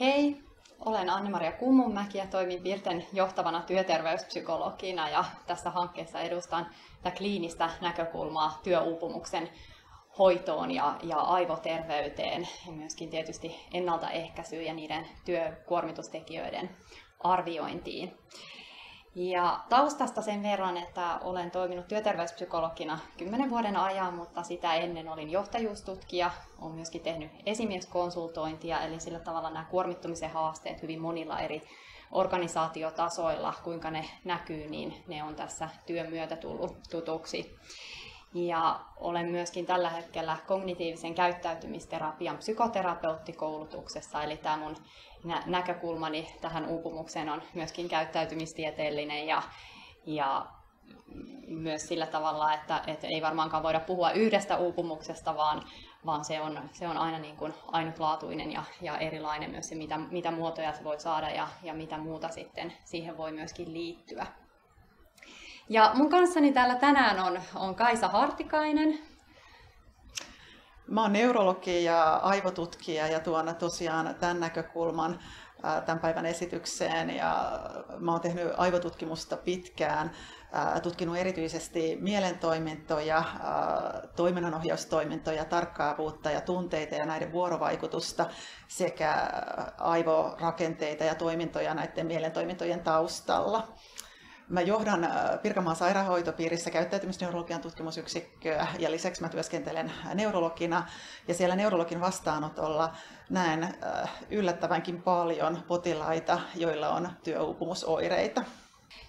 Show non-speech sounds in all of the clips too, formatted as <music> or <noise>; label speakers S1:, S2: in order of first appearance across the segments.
S1: Hei, olen Anne-Maria Kummunmäki ja toimin Virten johtavana työterveyspsykologina ja tässä hankkeessa edustan tätä kliinistä näkökulmaa työuupumuksen hoitoon ja, ja aivoterveyteen ja myöskin tietysti ennaltaehkäisyyn ja niiden työkuormitustekijöiden arviointiin. Ja taustasta sen verran, että olen toiminut työterveyspsykologina 10 vuoden ajan, mutta sitä ennen olin johtajuustutkija. Olen myöskin tehnyt esimieskonsultointia, eli sillä tavalla nämä kuormittumisen haasteet hyvin monilla eri organisaatiotasoilla, kuinka ne näkyy, niin ne on tässä työn myötä tullut tutuksi. Ja olen myöskin tällä hetkellä kognitiivisen käyttäytymisterapian psykoterapeuttikoulutuksessa, eli tämä mun näkökulmani tähän uupumukseen on myöskin käyttäytymistieteellinen ja, ja myös sillä tavalla, että, että ei varmaankaan voida puhua yhdestä uupumuksesta, vaan, vaan se, on, se on aina niin kuin ainutlaatuinen ja, ja erilainen myös se, mitä, mitä muotoja se voi saada ja, ja mitä muuta sitten siihen voi myöskin liittyä. Ja mun kanssani täällä tänään on, on Kaisa Hartikainen.
S2: Mä oon neurologi ja aivotutkija ja tuon tosiaan tämän näkökulman tämän päivän esitykseen. Ja mä oon tehnyt aivotutkimusta pitkään, tutkinut erityisesti mielentoimintoja, toiminnanohjaustoimintoja, tarkkaavuutta ja tunteita ja näiden vuorovaikutusta sekä aivorakenteita ja toimintoja näiden mielentoimintojen taustalla. Mä johdan äh, Pirkanmaan sairaanhoitopiirissä käyttäytymisneurologian tutkimusyksikköä ja lisäksi mä työskentelen neurologina. Ja siellä neurologin vastaanotolla näen äh, yllättävänkin paljon potilaita, joilla on työuupumusoireita.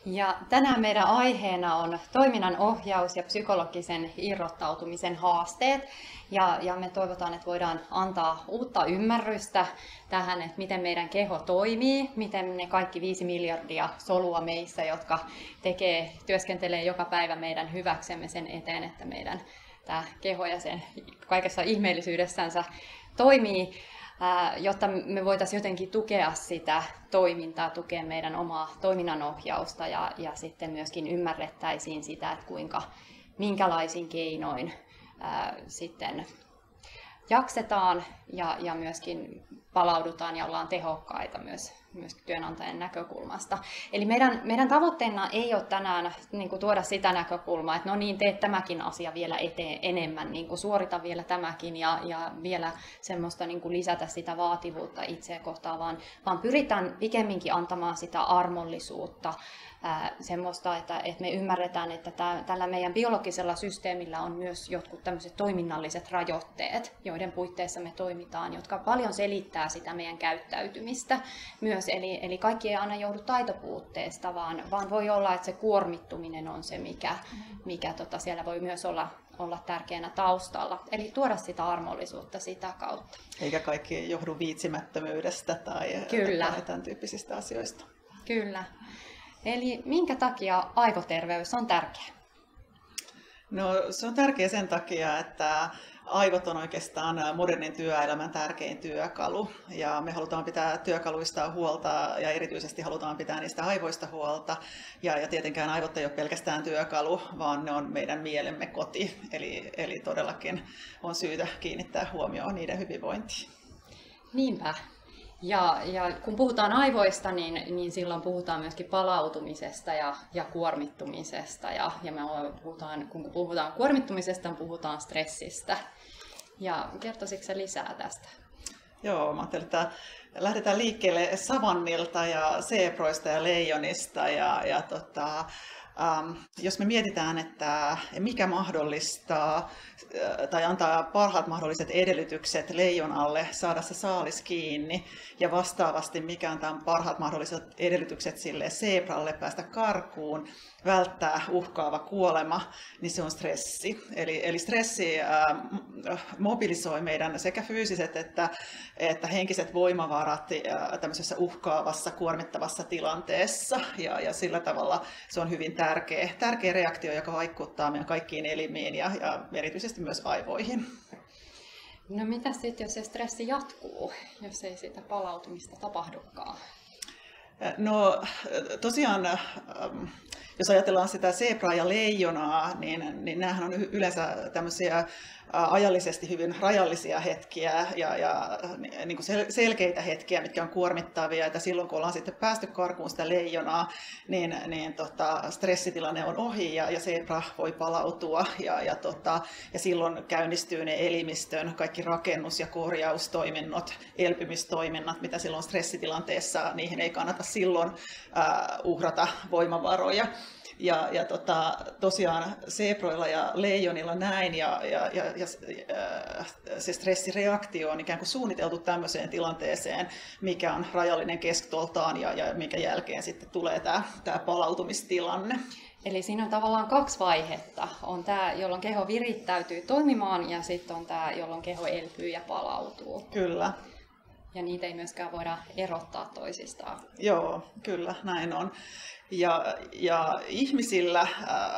S1: Ja tänään meidän aiheena on toiminnan ohjaus ja psykologisen irrottautumisen haasteet. Ja, ja me toivotaan, että voidaan antaa uutta ymmärrystä tähän, että miten meidän keho toimii, miten ne kaikki viisi miljardia solua meissä, jotka tekee, työskentelee joka päivä meidän hyväksemme sen eteen, että meidän tämä keho ja sen kaikessa ihmeellisyydessänsä toimii jotta me voitaisiin jotenkin tukea sitä toimintaa, tukea meidän omaa toiminnanohjausta ja, ja sitten myöskin ymmärrettäisiin sitä, että kuinka, minkälaisin keinoin ää, sitten jaksetaan ja, ja myöskin palaudutaan ja ollaan tehokkaita myös myös työnantajan näkökulmasta. Eli meidän, meidän tavoitteena ei ole tänään niin kuin, tuoda sitä näkökulmaa, että no niin, teet tämäkin asia vielä eteen enemmän, niin kuin, suorita vielä tämäkin ja, ja vielä semmoista niin kuin, lisätä sitä vaativuutta itseä kohtaan, vaan, vaan pyritään pikemminkin antamaan sitä armollisuutta, ää, semmoista, että, että me ymmärretään, että tää, tällä meidän biologisella systeemillä on myös jotkut tämmöiset toiminnalliset rajoitteet, joiden puitteissa me toimitaan, jotka paljon selittää sitä meidän käyttäytymistä myös. Eli, eli kaikki ei aina joudu taitopuutteesta, vaan, vaan voi olla, että se kuormittuminen on se, mikä, mikä tota, siellä voi myös olla olla tärkeänä taustalla. Eli tuoda sitä armollisuutta sitä kautta.
S2: Eikä kaikki johdu viitsimättömyydestä tai, Kyllä. tai tämän tyyppisistä asioista.
S1: Kyllä. Eli minkä takia aivoterveys on tärkeä?
S2: No se on tärkeä sen takia, että aivot on oikeastaan modernin työelämän tärkein työkalu ja me halutaan pitää työkaluista huolta ja erityisesti halutaan pitää niistä aivoista huolta. Ja, ja tietenkään aivot ei ole pelkästään työkalu, vaan ne on meidän mielemme koti. Eli, eli todellakin on syytä kiinnittää huomioon niiden hyvinvointiin.
S1: Niinpä. Ja, ja kun puhutaan aivoista, niin, niin silloin puhutaan myöskin palautumisesta ja, ja kuormittumisesta. Ja, ja me puhutaan, kun puhutaan kuormittumisesta, puhutaan stressistä. Ja kertoisitko lisää tästä?
S2: Joo, mä ajattelin, että lähdetään liikkeelle savannilta ja seeproista ja leijonista. Ja, ja tota, ähm, jos me mietitään, että mikä mahdollistaa tai antaa parhaat mahdolliset edellytykset leijonalle saada se saalis kiinni ja vastaavasti mikä tämän parhaat mahdolliset edellytykset sille seepralle päästä karkuun, välttää uhkaava kuolema, niin se on stressi. Eli, eli stressi ää, mobilisoi meidän sekä fyysiset että, että henkiset voimavarat ää, tämmöisessä uhkaavassa, kuormittavassa tilanteessa. Ja, ja sillä tavalla se on hyvin tärkeä, tärkeä reaktio, joka vaikuttaa meidän kaikkiin elimiin ja, ja erityisesti myös aivoihin.
S1: No mitä sitten, jos se stressi jatkuu, jos ei sitä palautumista tapahdukaan?
S2: No tosiaan, jos ajatellaan sitä zebraa ja leijonaa, niin, niin nämähän on yleensä tämmöisiä ajallisesti hyvin rajallisia hetkiä ja, ja niin kuin selkeitä hetkiä, mitkä on kuormittavia, että silloin kun ollaan sitten päästy karkuun sitä leijonaa, niin, niin tota, stressitilanne on ohi ja, ja zebra voi palautua ja, ja, tota, ja silloin käynnistyy ne elimistön kaikki rakennus- ja korjaustoiminnot, elpymistoiminnat, mitä silloin stressitilanteessa, niihin ei kannata silloin uh, uhrata voimavaroja. Ja, ja tota, tosiaan seproilla ja leijonilla näin, ja, ja, ja, ja äh, se stressireaktio on ikään kuin suunniteltu tämmöiseen tilanteeseen, mikä on rajallinen keskitoltaan ja, ja minkä jälkeen sitten tulee tämä, tämä palautumistilanne.
S1: Eli siinä on tavallaan kaksi vaihetta. On tämä, jolloin keho virittäytyy toimimaan, ja sitten on tämä, jolloin keho elpyy ja palautuu.
S2: Kyllä.
S1: Ja niitä ei myöskään voida erottaa toisistaan.
S2: Joo, kyllä, näin on. Ja, ja ihmisillä äh,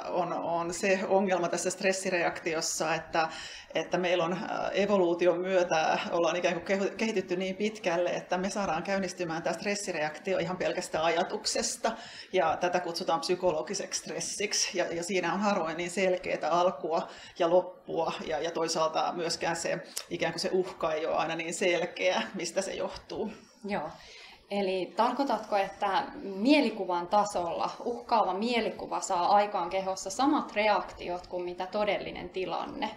S2: on, on se ongelma tässä stressireaktiossa, että, että meillä on äh, evoluution myötä, ollaan ikään kuin kehitytty niin pitkälle, että me saadaan käynnistymään tämä stressireaktio ihan pelkästään ajatuksesta. Ja tätä kutsutaan psykologiseksi stressiksi. Ja, ja siinä on harvoin niin selkeää alkua ja loppua. Ja, ja toisaalta myöskään se ikään kuin se uhka ei ole aina niin selkeä, mistä se johtuu.
S1: Joo. Eli tarkoitatko, että mielikuvan tasolla uhkaava mielikuva saa aikaan kehossa samat reaktiot kuin mitä todellinen tilanne?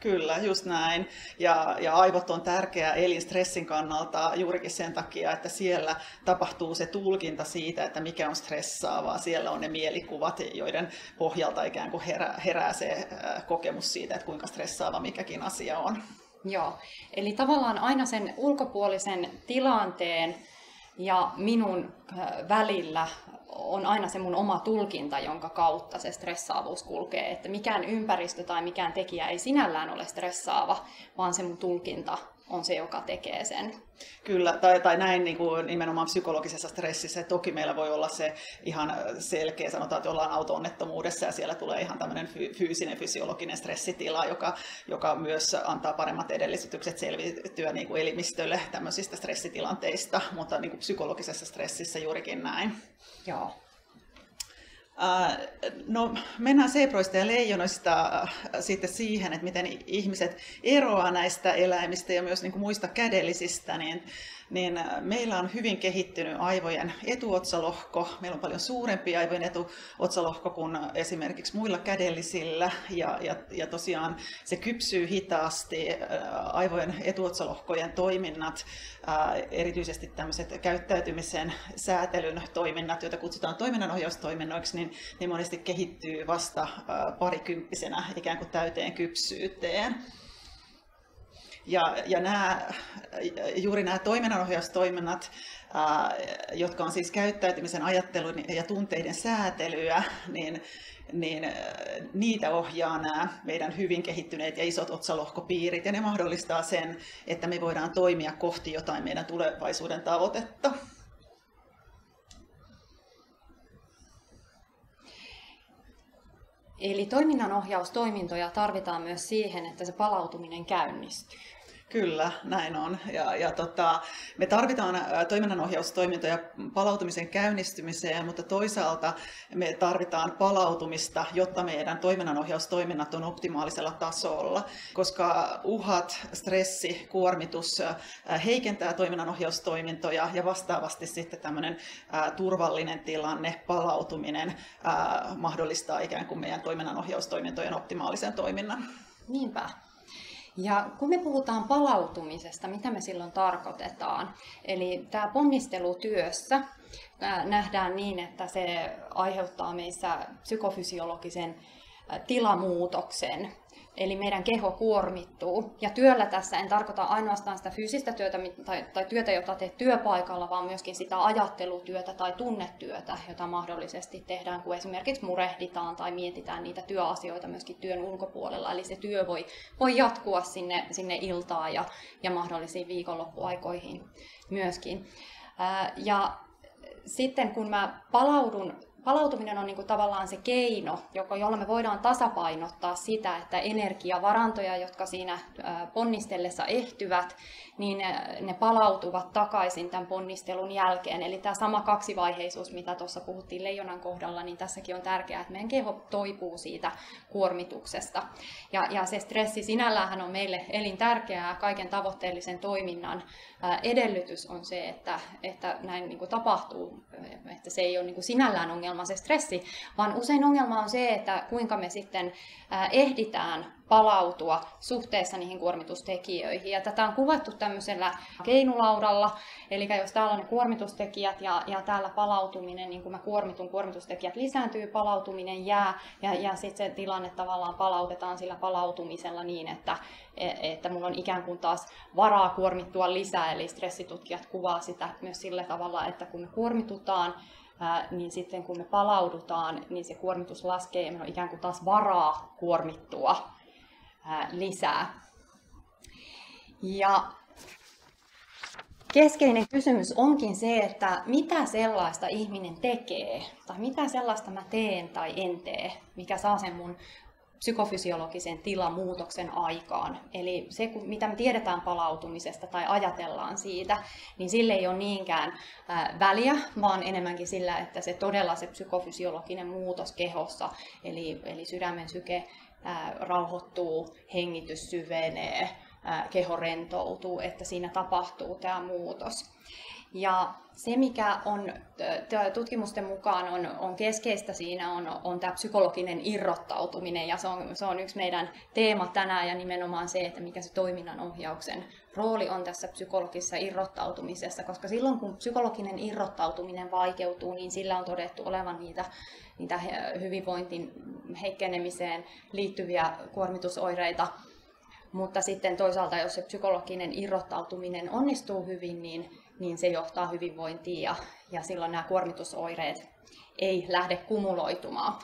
S2: Kyllä, just näin. Ja, ja aivot on tärkeä elin stressin kannalta juurikin sen takia, että siellä tapahtuu se tulkinta siitä, että mikä on stressaavaa. Siellä on ne mielikuvat, joiden pohjalta ikään kuin herää, herää se kokemus siitä, että kuinka stressaava mikäkin asia on.
S1: Joo, eli tavallaan aina sen ulkopuolisen tilanteen ja minun äh, välillä on aina se mun oma tulkinta, jonka kautta se stressaavuus kulkee. Että mikään ympäristö tai mikään tekijä ei sinällään ole stressaava, vaan se mun tulkinta on se, joka tekee sen.
S2: Kyllä, tai, tai näin niin kuin nimenomaan psykologisessa stressissä. Toki meillä voi olla se ihan selkeä, sanotaan, että ollaan auto-onnettomuudessa ja siellä tulee ihan tämmöinen fyysinen, fysiologinen stressitila, joka, joka myös antaa paremmat edellytykset selviytyä niin kuin elimistölle tämmöisistä stressitilanteista, mutta niin kuin psykologisessa stressissä juurikin näin.
S1: Joo.
S2: No, mennään seproista ja leijonoista sitten siihen, että miten ihmiset eroavat näistä eläimistä ja myös niin kuin muista kädellisistä, niin niin äh, meillä on hyvin kehittynyt aivojen etuotsalohko. Meillä on paljon suurempi aivojen etuotsalohko kuin esimerkiksi muilla kädellisillä. Ja, ja, ja tosiaan se kypsyy hitaasti. Äh, aivojen etuotsalohkojen toiminnat, äh, erityisesti tämmöiset käyttäytymisen säätelyn toiminnat, joita kutsutaan toiminnanohjaustoiminnoiksi, niin ne monesti kehittyy vasta parikymppisenä ikään kuin täyteen kypsyyteen. Ja, ja nämä, juuri nämä toiminnanohjaustoiminnat, jotka on siis käyttäytymisen, ajattelun ja tunteiden säätelyä, niin, niin niitä ohjaa nämä meidän hyvin kehittyneet ja isot otsalohkopiirit, ja ne mahdollistaa sen, että me voidaan toimia kohti jotain meidän tulevaisuuden tavoitetta.
S1: Eli toiminnanohjaustoimintoja tarvitaan myös siihen, että se palautuminen käynnistyy.
S2: Kyllä, näin on. Ja, ja tota, me tarvitaan toiminnanohjaustoimintoja palautumisen käynnistymiseen, mutta toisaalta me tarvitaan palautumista, jotta meidän toiminnanohjaustoiminnat on optimaalisella tasolla, koska uhat, stressi, kuormitus heikentää toiminnanohjaustoimintoja ja vastaavasti sitten tämmöinen turvallinen tilanne, palautuminen mahdollistaa ikään kuin meidän toiminnanohjaustoimintojen optimaalisen toiminnan.
S1: Niinpä. Ja kun me puhutaan palautumisesta, mitä me silloin tarkoitetaan? Eli tämä ponnistelutyössä nähdään niin, että se aiheuttaa meissä psykofysiologisen tilamuutoksen, Eli meidän keho kuormittuu. Ja työllä tässä en tarkoita ainoastaan sitä fyysistä työtä tai, tai työtä, jota teet työpaikalla, vaan myöskin sitä ajattelutyötä tai tunnetyötä, jota mahdollisesti tehdään, kun esimerkiksi murehditaan tai mietitään niitä työasioita myöskin työn ulkopuolella. Eli se työ voi, voi jatkua sinne, sinne iltaan ja, ja mahdollisiin viikonloppuaikoihin myöskin. Ää, ja sitten kun mä palaudun palautuminen on niin kuin tavallaan se keino, joka, jolla me voidaan tasapainottaa sitä, että energiavarantoja, jotka siinä ponnistellessa ehtyvät, niin ne, ne palautuvat takaisin tämän ponnistelun jälkeen. Eli tämä sama kaksivaiheisuus, mitä tuossa puhuttiin leijonan kohdalla, niin tässäkin on tärkeää, että meidän keho toipuu siitä kuormituksesta. Ja, ja se stressi sinällään on meille elintärkeää kaiken tavoitteellisen toiminnan edellytys on se, että, että näin niin kuin tapahtuu, että se ei ole niin kuin sinällään ongelma se stressi, vaan usein ongelma on se, että kuinka me sitten ehditään palautua suhteessa niihin kuormitustekijöihin. Ja tätä on kuvattu tämmöisellä keinulaudalla, eli jos täällä on ne kuormitustekijät ja, ja täällä palautuminen, niin kun mä kuormitun, kuormitustekijät lisääntyy, palautuminen jää, ja, ja sitten se tilanne tavallaan palautetaan sillä palautumisella niin, että, että mulla on ikään kuin taas varaa kuormittua lisää, eli stressitutkijat kuvaa sitä myös sillä tavalla, että kun me kuormitutaan, niin sitten kun me palaudutaan, niin se kuormitus laskee ja meillä on ikään kuin taas varaa kuormittua lisää. Ja keskeinen kysymys onkin se, että mitä sellaista ihminen tekee, tai mitä sellaista mä teen tai en tee, mikä saa sen mun psykofysiologisen tilamuutoksen aikaan. Eli se, mitä me tiedetään palautumisesta tai ajatellaan siitä, niin sille ei ole niinkään väliä, vaan enemmänkin sillä, että se todella se psykofysiologinen muutos kehossa, eli, eli sydämen syke rauhoittuu, hengitys syvenee, keho rentoutuu, että siinä tapahtuu tämä muutos. Ja se, mikä on tutkimusten mukaan on, on keskeistä siinä, on, on tämä psykologinen irrottautuminen. Ja se on, se on yksi meidän teema tänään ja nimenomaan se, että mikä se toiminnan ohjauksen rooli on tässä psykologisessa irrottautumisessa. Koska silloin, kun psykologinen irrottautuminen vaikeutuu, niin sillä on todettu olevan niitä, niitä hyvinvointin heikkenemiseen liittyviä kuormitusoireita. Mutta sitten toisaalta, jos se psykologinen irrottautuminen onnistuu hyvin, niin niin se johtaa hyvinvointiin ja, ja silloin nämä kuormitusoireet ei lähde kumuloitumaan.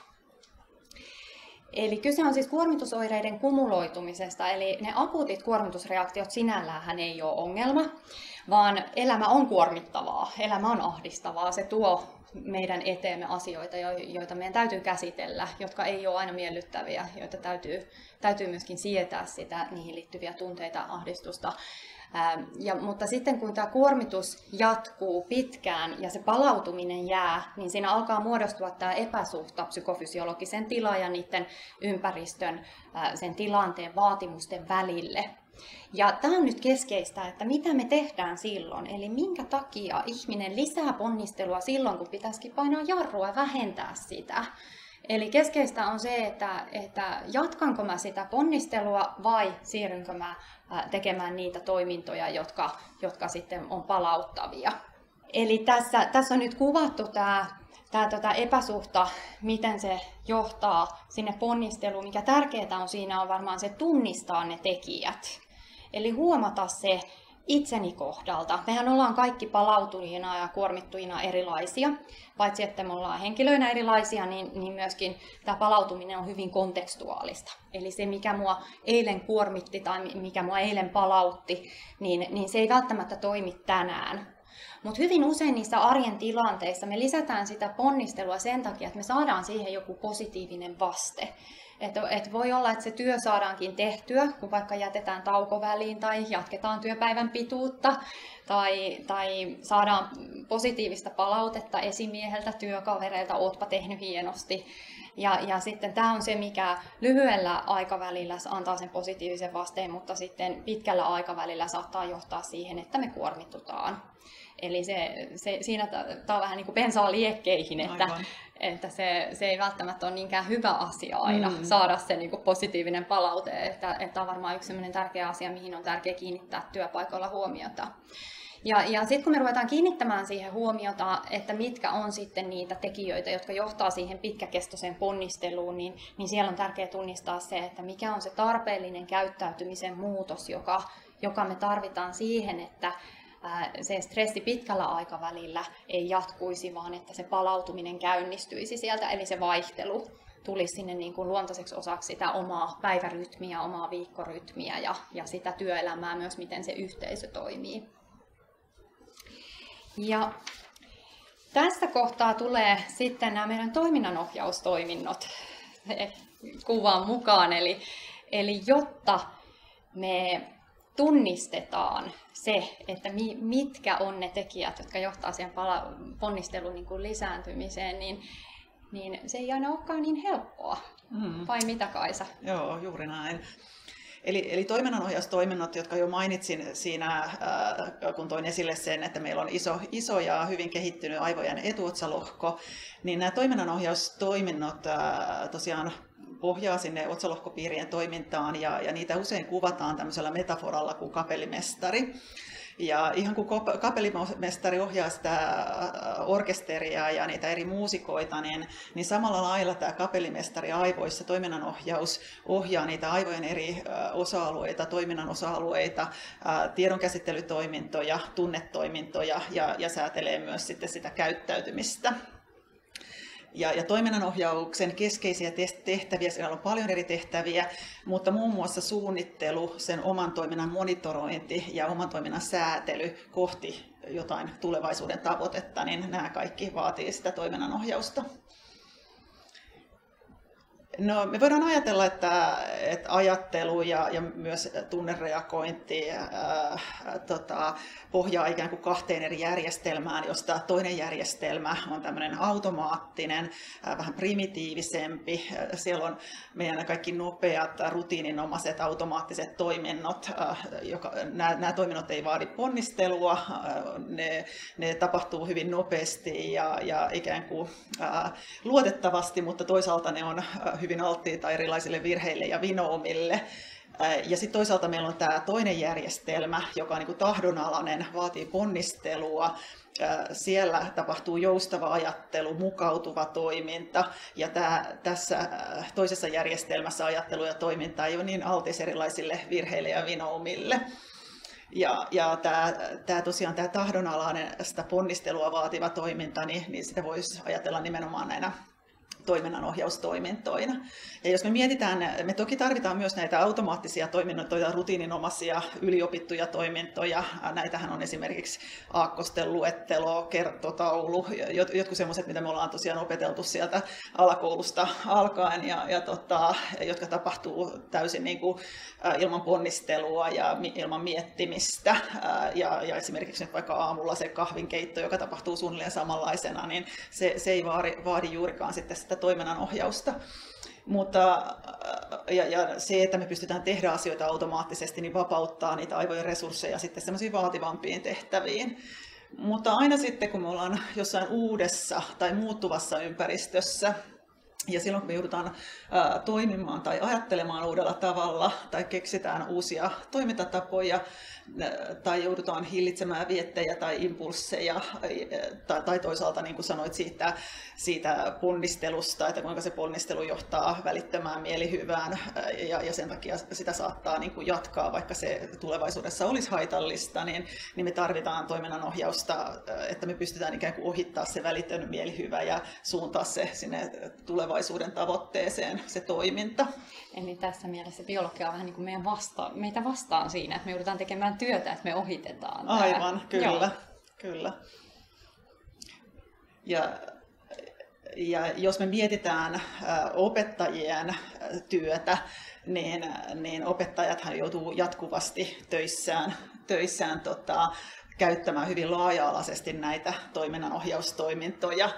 S1: Eli kyse on siis kuormitusoireiden kumuloitumisesta, eli ne akuutit kuormitusreaktiot sinällään ei ole ongelma, vaan elämä on kuormittavaa, elämä on ahdistavaa, se tuo meidän eteemme asioita, joita meidän täytyy käsitellä, jotka ei ole aina miellyttäviä, joita täytyy, täytyy myöskin sietää sitä, niihin liittyviä tunteita, ahdistusta. Ähm, ja, mutta sitten kun tämä kuormitus jatkuu pitkään ja se palautuminen jää, niin siinä alkaa muodostua tämä epäsuhta psykofysiologisen tilan ja niiden ympäristön, äh, sen tilanteen vaatimusten välille. Ja tämä on nyt keskeistä, että mitä me tehdään silloin, eli minkä takia ihminen lisää ponnistelua silloin, kun pitäisikin painaa jarrua ja vähentää sitä. Eli keskeistä on se, että, että jatkanko mä sitä ponnistelua vai siirrynkö mä tekemään niitä toimintoja, jotka, jotka sitten on palauttavia. Eli tässä, tässä on nyt kuvattu tämä tämä tota epäsuhta, miten se johtaa sinne ponnisteluun, mikä tärkeää on siinä on varmaan se tunnistaa ne tekijät. Eli huomata se, itseni kohdalta. Mehän ollaan kaikki palautujina ja kuormittujina erilaisia. Paitsi että me ollaan henkilöinä erilaisia, niin, niin myöskin tämä palautuminen on hyvin kontekstuaalista. Eli se, mikä mua eilen kuormitti tai mikä mua eilen palautti, niin, niin se ei välttämättä toimi tänään. Mutta hyvin usein niissä arjen tilanteissa me lisätään sitä ponnistelua sen takia, että me saadaan siihen joku positiivinen vaste. Että et voi olla, että se työ saadaankin tehtyä, kun vaikka jätetään tauko väliin tai jatketaan työpäivän pituutta tai, tai saadaan positiivista palautetta esimieheltä, työkavereilta, ootpa tehnyt hienosti. Ja, ja sitten tämä on se, mikä lyhyellä aikavälillä antaa sen positiivisen vasteen, mutta sitten pitkällä aikavälillä saattaa johtaa siihen, että me kuormitutaan. Eli se, se, siinä tämä on vähän niin kuin bensaa liekkeihin, että, Aivan että se, se ei välttämättä ole niinkään hyvä asia aina mm. saada se niin kuin positiivinen palaute, että, että on varmaan yksi tärkeä asia, mihin on tärkeä kiinnittää työpaikalla huomiota. Ja, ja sitten kun me ruvetaan kiinnittämään siihen huomiota, että mitkä on sitten niitä tekijöitä, jotka johtaa siihen pitkäkestoiseen ponnisteluun, niin, niin siellä on tärkeää tunnistaa se, että mikä on se tarpeellinen käyttäytymisen muutos, joka, joka me tarvitaan siihen, että se stressi pitkällä aikavälillä ei jatkuisi, vaan että se palautuminen käynnistyisi sieltä, eli se vaihtelu tulisi sinne niin kuin luontaiseksi osaksi sitä omaa päivärytmiä, omaa viikkorytmiä ja, ja sitä työelämää myös, miten se yhteisö toimii. Ja Tästä kohtaa tulee sitten nämä meidän toiminnanohjaustoiminnot <laughs> kuvaan mukaan. Eli, eli jotta me tunnistetaan se, että mitkä on ne tekijät, jotka johtaa siihen pala- ponnistelun niin kuin lisääntymiseen, niin, niin se ei aina olekaan niin helppoa. Mm. Vai mitä Kaisa?
S2: Joo, juuri näin. Eli, eli toiminnanohjaustoiminnot, jotka jo mainitsin siinä, äh, kun toin esille sen, että meillä on iso, iso ja hyvin kehittynyt aivojen etuotsalohko, niin nämä toiminnanohjaustoiminnot äh, tosiaan pohjaa sinne otsalohkopiirien toimintaan ja, ja niitä usein kuvataan tämmöisellä metaforalla kuin kapellimestari. Ja ihan kun kapellimestari ohjaa sitä äh, orkesteria ja niitä eri muusikoita, niin, niin samalla lailla tämä kapellimestari aivoissa, toiminnanohjaus, ohjaa niitä aivojen eri äh, osa-alueita, toiminnan osa-alueita, äh, tiedonkäsittelytoimintoja, tunnetoimintoja ja, ja säätelee myös sitten sitä käyttäytymistä. Ja, ja toiminnanohjauksen keskeisiä tehtäviä, siellä on paljon eri tehtäviä, mutta muun muassa suunnittelu, sen oman toiminnan monitorointi ja oman toiminnan säätely kohti jotain tulevaisuuden tavoitetta, niin nämä kaikki vaatii sitä toiminnanohjausta. No, me voidaan ajatella, että, että ajattelu ja, ja myös tunnereagointi ää, tota, pohjaa ikään kuin kahteen eri järjestelmään, josta toinen järjestelmä on tämmöinen automaattinen, ää, vähän primitiivisempi. Siellä on meidän kaikki nopeat, rutiininomaiset, automaattiset toiminnot. Ää, joka, nämä, nämä toiminnot ei vaadi ponnistelua, ää, ne, ne tapahtuu hyvin nopeasti ja, ja ikään kuin ää, luotettavasti, mutta toisaalta ne on hyvin alttiita erilaisille virheille ja vinoumille. Ja sitten toisaalta meillä on tämä toinen järjestelmä, joka on niin tahdonalainen, vaatii ponnistelua. Siellä tapahtuu joustava ajattelu, mukautuva toiminta. Ja tämä, tässä toisessa järjestelmässä ajattelu ja toiminta ei ole niin altis erilaisille virheille ja vinoumille. Ja, ja tämä, tämä tosiaan tämä tahdonalainen sitä ponnistelua vaativa toiminta, niin, niin sitä voisi ajatella nimenomaan näinä toiminnanohjaustoimintoina. Ja jos me mietitään, me toki tarvitaan myös näitä automaattisia toimintoja, rutiininomaisia yliopittuja toimintoja. Näitähän on esimerkiksi aakkosten luettelo, kertotaulu, jotkut semmoiset, mitä me ollaan tosiaan opeteltu sieltä alakoulusta alkaen ja, ja tota, jotka tapahtuu täysin niin kuin, ilman ponnistelua ja ilman miettimistä. Ja, ja esimerkiksi nyt vaikka aamulla se kahvinkeitto, joka tapahtuu suunnilleen samanlaisena, niin se, se ei vaadi, vaadi juurikaan sitten sitä toiminnanohjausta. Mutta ja, ja se, että me pystytään tehdä asioita automaattisesti, niin vapauttaa niitä aivojen resursseja sitten semmoisiin vaativampiin tehtäviin. Mutta aina sitten, kun me ollaan jossain uudessa tai muuttuvassa ympäristössä, ja silloin kun me joudutaan toimimaan tai ajattelemaan uudella tavalla tai keksitään uusia toimintatapoja tai joudutaan hillitsemään viettejä tai impulsseja tai, toisaalta niin kuin sanoit siitä, siitä ponnistelusta, että kuinka se ponnistelu johtaa välittömään mielihyvään ja, sen takia sitä saattaa niin kuin jatkaa, vaikka se tulevaisuudessa olisi haitallista, niin, niin me tarvitaan toiminnanohjausta, että me pystytään ikään kuin ohittaa se välitön mielihyvä ja suuntaa se sinne tulevaisuuden tavoitteeseen, se toiminta.
S1: Eli tässä mielessä biologia on vähän niin kuin meidän vasta, meitä vastaan siinä, että me joudutaan tekemään työtä, että me ohitetaan.
S2: Aivan, tämä. kyllä, Joo. kyllä. Ja ja jos me mietitään opettajien työtä, niin, niin opettajathan joutuu jatkuvasti töissään, töissään tota, käyttämään hyvin laaja-alaisesti näitä toiminnanohjaustoimintoja.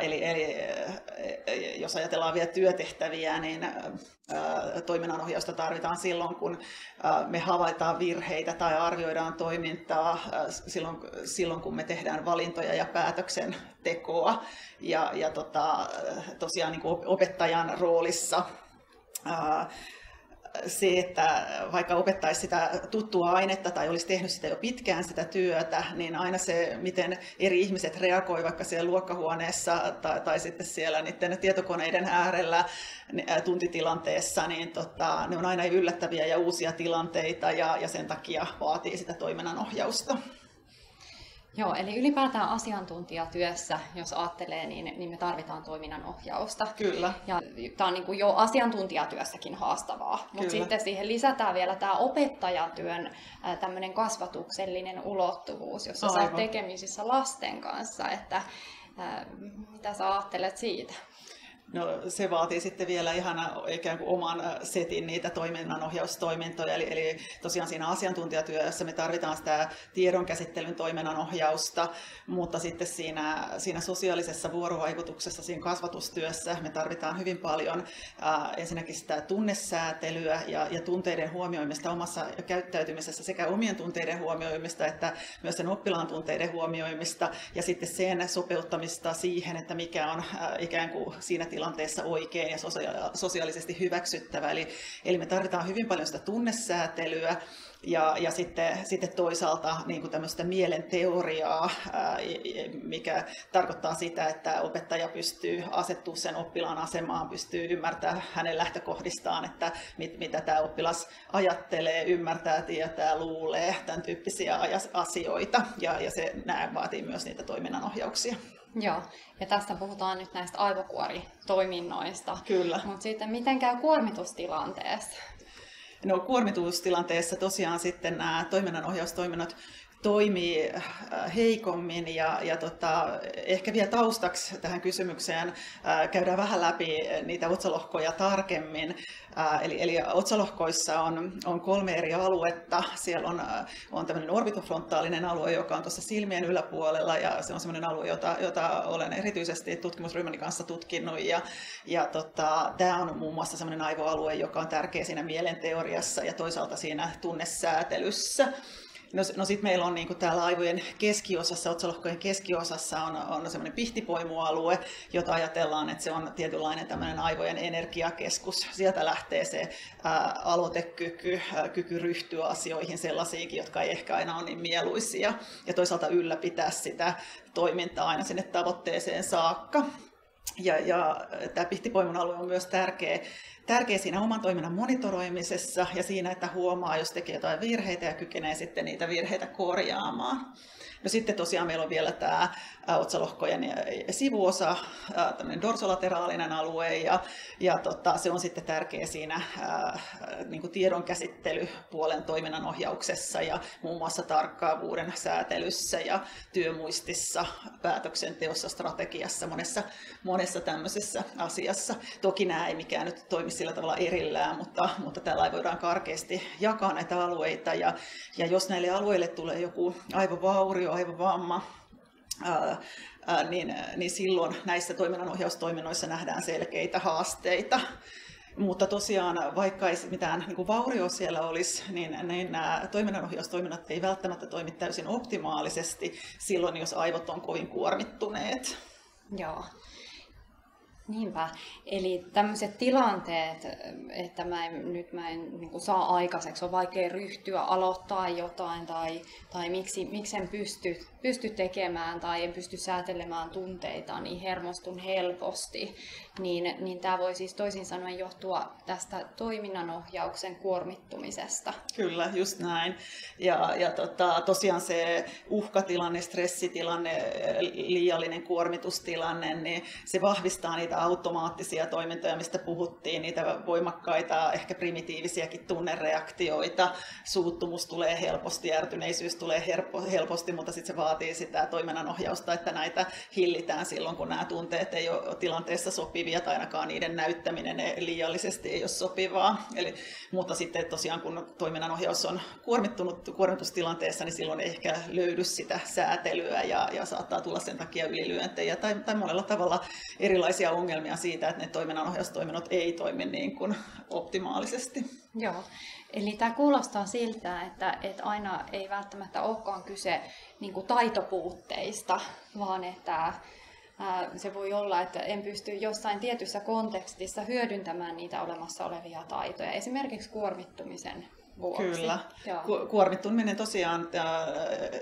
S2: Eli, eli jos ajatellaan vielä työtehtäviä, niin toiminnanohjausta tarvitaan silloin, kun me havaitaan virheitä tai arvioidaan toimintaa, silloin, silloin kun me tehdään valintoja ja päätöksentekoa. Ja, ja tota, tosiaan niin kuin opettajan roolissa se, että vaikka opettaisi sitä tuttua ainetta tai olisi tehnyt sitä jo pitkään sitä työtä, niin aina se, miten eri ihmiset reagoivat vaikka siellä luokkahuoneessa tai, tai sitten siellä niiden tietokoneiden äärellä tuntitilanteessa, niin tota, ne on aina yllättäviä ja uusia tilanteita ja, ja sen takia vaatii sitä toiminnan ohjausta.
S1: Joo, eli ylipäätään asiantuntijatyössä, jos ajattelee, niin, niin me tarvitaan toiminnan ohjausta.
S2: Kyllä.
S1: Ja tämä on niin kuin jo asiantuntijatyössäkin haastavaa, mutta sitten siihen lisätään vielä tämä opettajatyön tämmöinen kasvatuksellinen ulottuvuus, jossa Aivan. sä oot tekemisissä lasten kanssa, että mitä sä ajattelet siitä?
S2: No, se vaatii sitten vielä ihan ikään kuin oman setin niitä toiminnanohjaustoimintoja. Eli, eli tosiaan siinä asiantuntijatyössä me tarvitaan sitä tiedonkäsittelyn toiminnanohjausta, mutta sitten siinä, siinä sosiaalisessa vuorovaikutuksessa, siinä kasvatustyössä me tarvitaan hyvin paljon äh, ensinnäkin sitä tunnesäätelyä ja, ja tunteiden huomioimista omassa käyttäytymisessä, sekä omien tunteiden huomioimista että myös sen oppilaan tunteiden huomioimista ja sitten sen sopeuttamista siihen, että mikä on äh, ikään kuin siinä tilanteessa oikein ja sosiaalisesti hyväksyttävä. Eli, eli me tarvitaan hyvin paljon sitä tunnesäätelyä ja, ja sitten, sitten toisaalta niin kuin tämmöistä mielenteoriaa, mikä tarkoittaa sitä, että opettaja pystyy asettumaan sen oppilaan asemaan, pystyy ymmärtämään hänen lähtökohdistaan, että mit, mitä tämä oppilas ajattelee, ymmärtää, tietää, luulee, tämän tyyppisiä asioita. Ja, ja se nämä vaatii myös niitä toiminnanohjauksia.
S1: Joo, ja tästä puhutaan nyt näistä aivokuoritoiminnoista.
S2: Kyllä.
S1: Mutta sitten miten käy kuormitustilanteessa?
S2: No kuormitustilanteessa tosiaan sitten nämä toiminnanohjaustoiminnot toimii äh, heikommin ja, ja tota, ehkä vielä taustaksi tähän kysymykseen ää, äh, käydään vähän läpi niitä otsalohkoja tarkemmin. Ää, äh, eli, eli otsalohkoissa on, on kolme eri aluetta. Siellä on, on tämmöinen orbitofrontaalinen alue, joka on tuossa silmien yläpuolella ja se on semmoinen alue, jota, jota olen erityisesti tutkimusryhmäni kanssa tutkinut ja, ja tota, tämä on muun muassa semmoinen aivoalue, joka on tärkeä siinä mielenteoriassa ja toisaalta siinä tunnesäätelyssä. No, no sitten meillä on niin kuin täällä aivojen keskiosassa, otsalohkojen keskiosassa on, on semmoinen pihtipoimualue, jota ajatellaan, että se on tietynlainen tämmöinen aivojen energiakeskus. Sieltä lähtee se ää, aloitekyky, ää, kyky ryhtyä asioihin sellaisiinkin, jotka ei ehkä aina ole niin mieluisia. Ja toisaalta ylläpitää sitä toimintaa aina sinne tavoitteeseen saakka. Ja, ja tämä pihtipoimun alue on myös tärkeä tärkeä siinä oman toiminnan monitoroimisessa ja siinä, että huomaa, jos tekee jotain virheitä ja kykenee sitten niitä virheitä korjaamaan. No sitten tosiaan meillä on vielä tämä otsalohkojen sivuosa, tämmöinen dorsolateraalinen alue, ja, ja tota, se on sitten tärkeä siinä ää, niin kuin tiedonkäsittelypuolen toiminnan ohjauksessa ja muun muassa tarkkaavuuden säätelyssä ja työmuistissa, päätöksenteossa, strategiassa, monessa, monessa tämmöisessä asiassa. Toki nämä ei mikään nyt toimi sillä tavalla erillään, mutta, mutta tällä voidaan karkeasti jakaa näitä alueita, ja, ja jos näille alueille tulee joku aivovaurio, aivovamma, ää, ää, niin, niin silloin näissä toiminnanohjaustoiminnoissa nähdään selkeitä haasteita. Mutta tosiaan, vaikka ei mitään niin kuin vaurioa siellä olisi, niin, niin nämä toiminnanohjaustoiminnat ei välttämättä toimi täysin optimaalisesti silloin, jos aivot on kovin kuormittuneet.
S1: Joo. Niinpä. Eli tämmöiset tilanteet, että mä en, nyt mä en niin kuin saa aikaiseksi, on vaikea ryhtyä, aloittaa jotain tai, tai miksi, miksi en pysty, pysty tekemään tai en pysty säätelemään tunteita, niin hermostun helposti, niin, niin tämä voi siis toisin sanoen johtua tästä toiminnanohjauksen kuormittumisesta.
S2: Kyllä, just näin. Ja, ja tota, tosiaan se uhkatilanne, stressitilanne, liiallinen kuormitustilanne, niin se vahvistaa niitä niitä automaattisia toimintoja, mistä puhuttiin, niitä voimakkaita, ehkä primitiivisiäkin tunnereaktioita. Suuttumus tulee helposti, järtyneisyys tulee helposti, mutta sitten se vaatii sitä toiminnanohjausta, että näitä hillitään silloin, kun nämä tunteet ei ole tilanteessa sopivia tai ainakaan niiden näyttäminen liiallisesti ei ole sopivaa. Eli, mutta sitten tosiaan kun toiminnanohjaus on kuormittunut kuormitustilanteessa, niin silloin ei ehkä löydy sitä säätelyä ja, ja saattaa tulla sen takia ylilyöntejä tai, tai monella tavalla erilaisia ongelmia ongelmia siitä, että ne toiminnanohjaustoiminnot ei toimi niin kuin optimaalisesti.
S1: Joo, eli tämä kuulostaa siltä, että, että aina ei välttämättä olekaan kyse niin kuin taitopuutteista, vaan että se voi olla, että en pysty jossain tietyssä kontekstissa hyödyntämään niitä olemassa olevia taitoja, esimerkiksi kuormittumisen vuoksi.
S2: Kyllä. Joo. Kuormittuminen tosiaan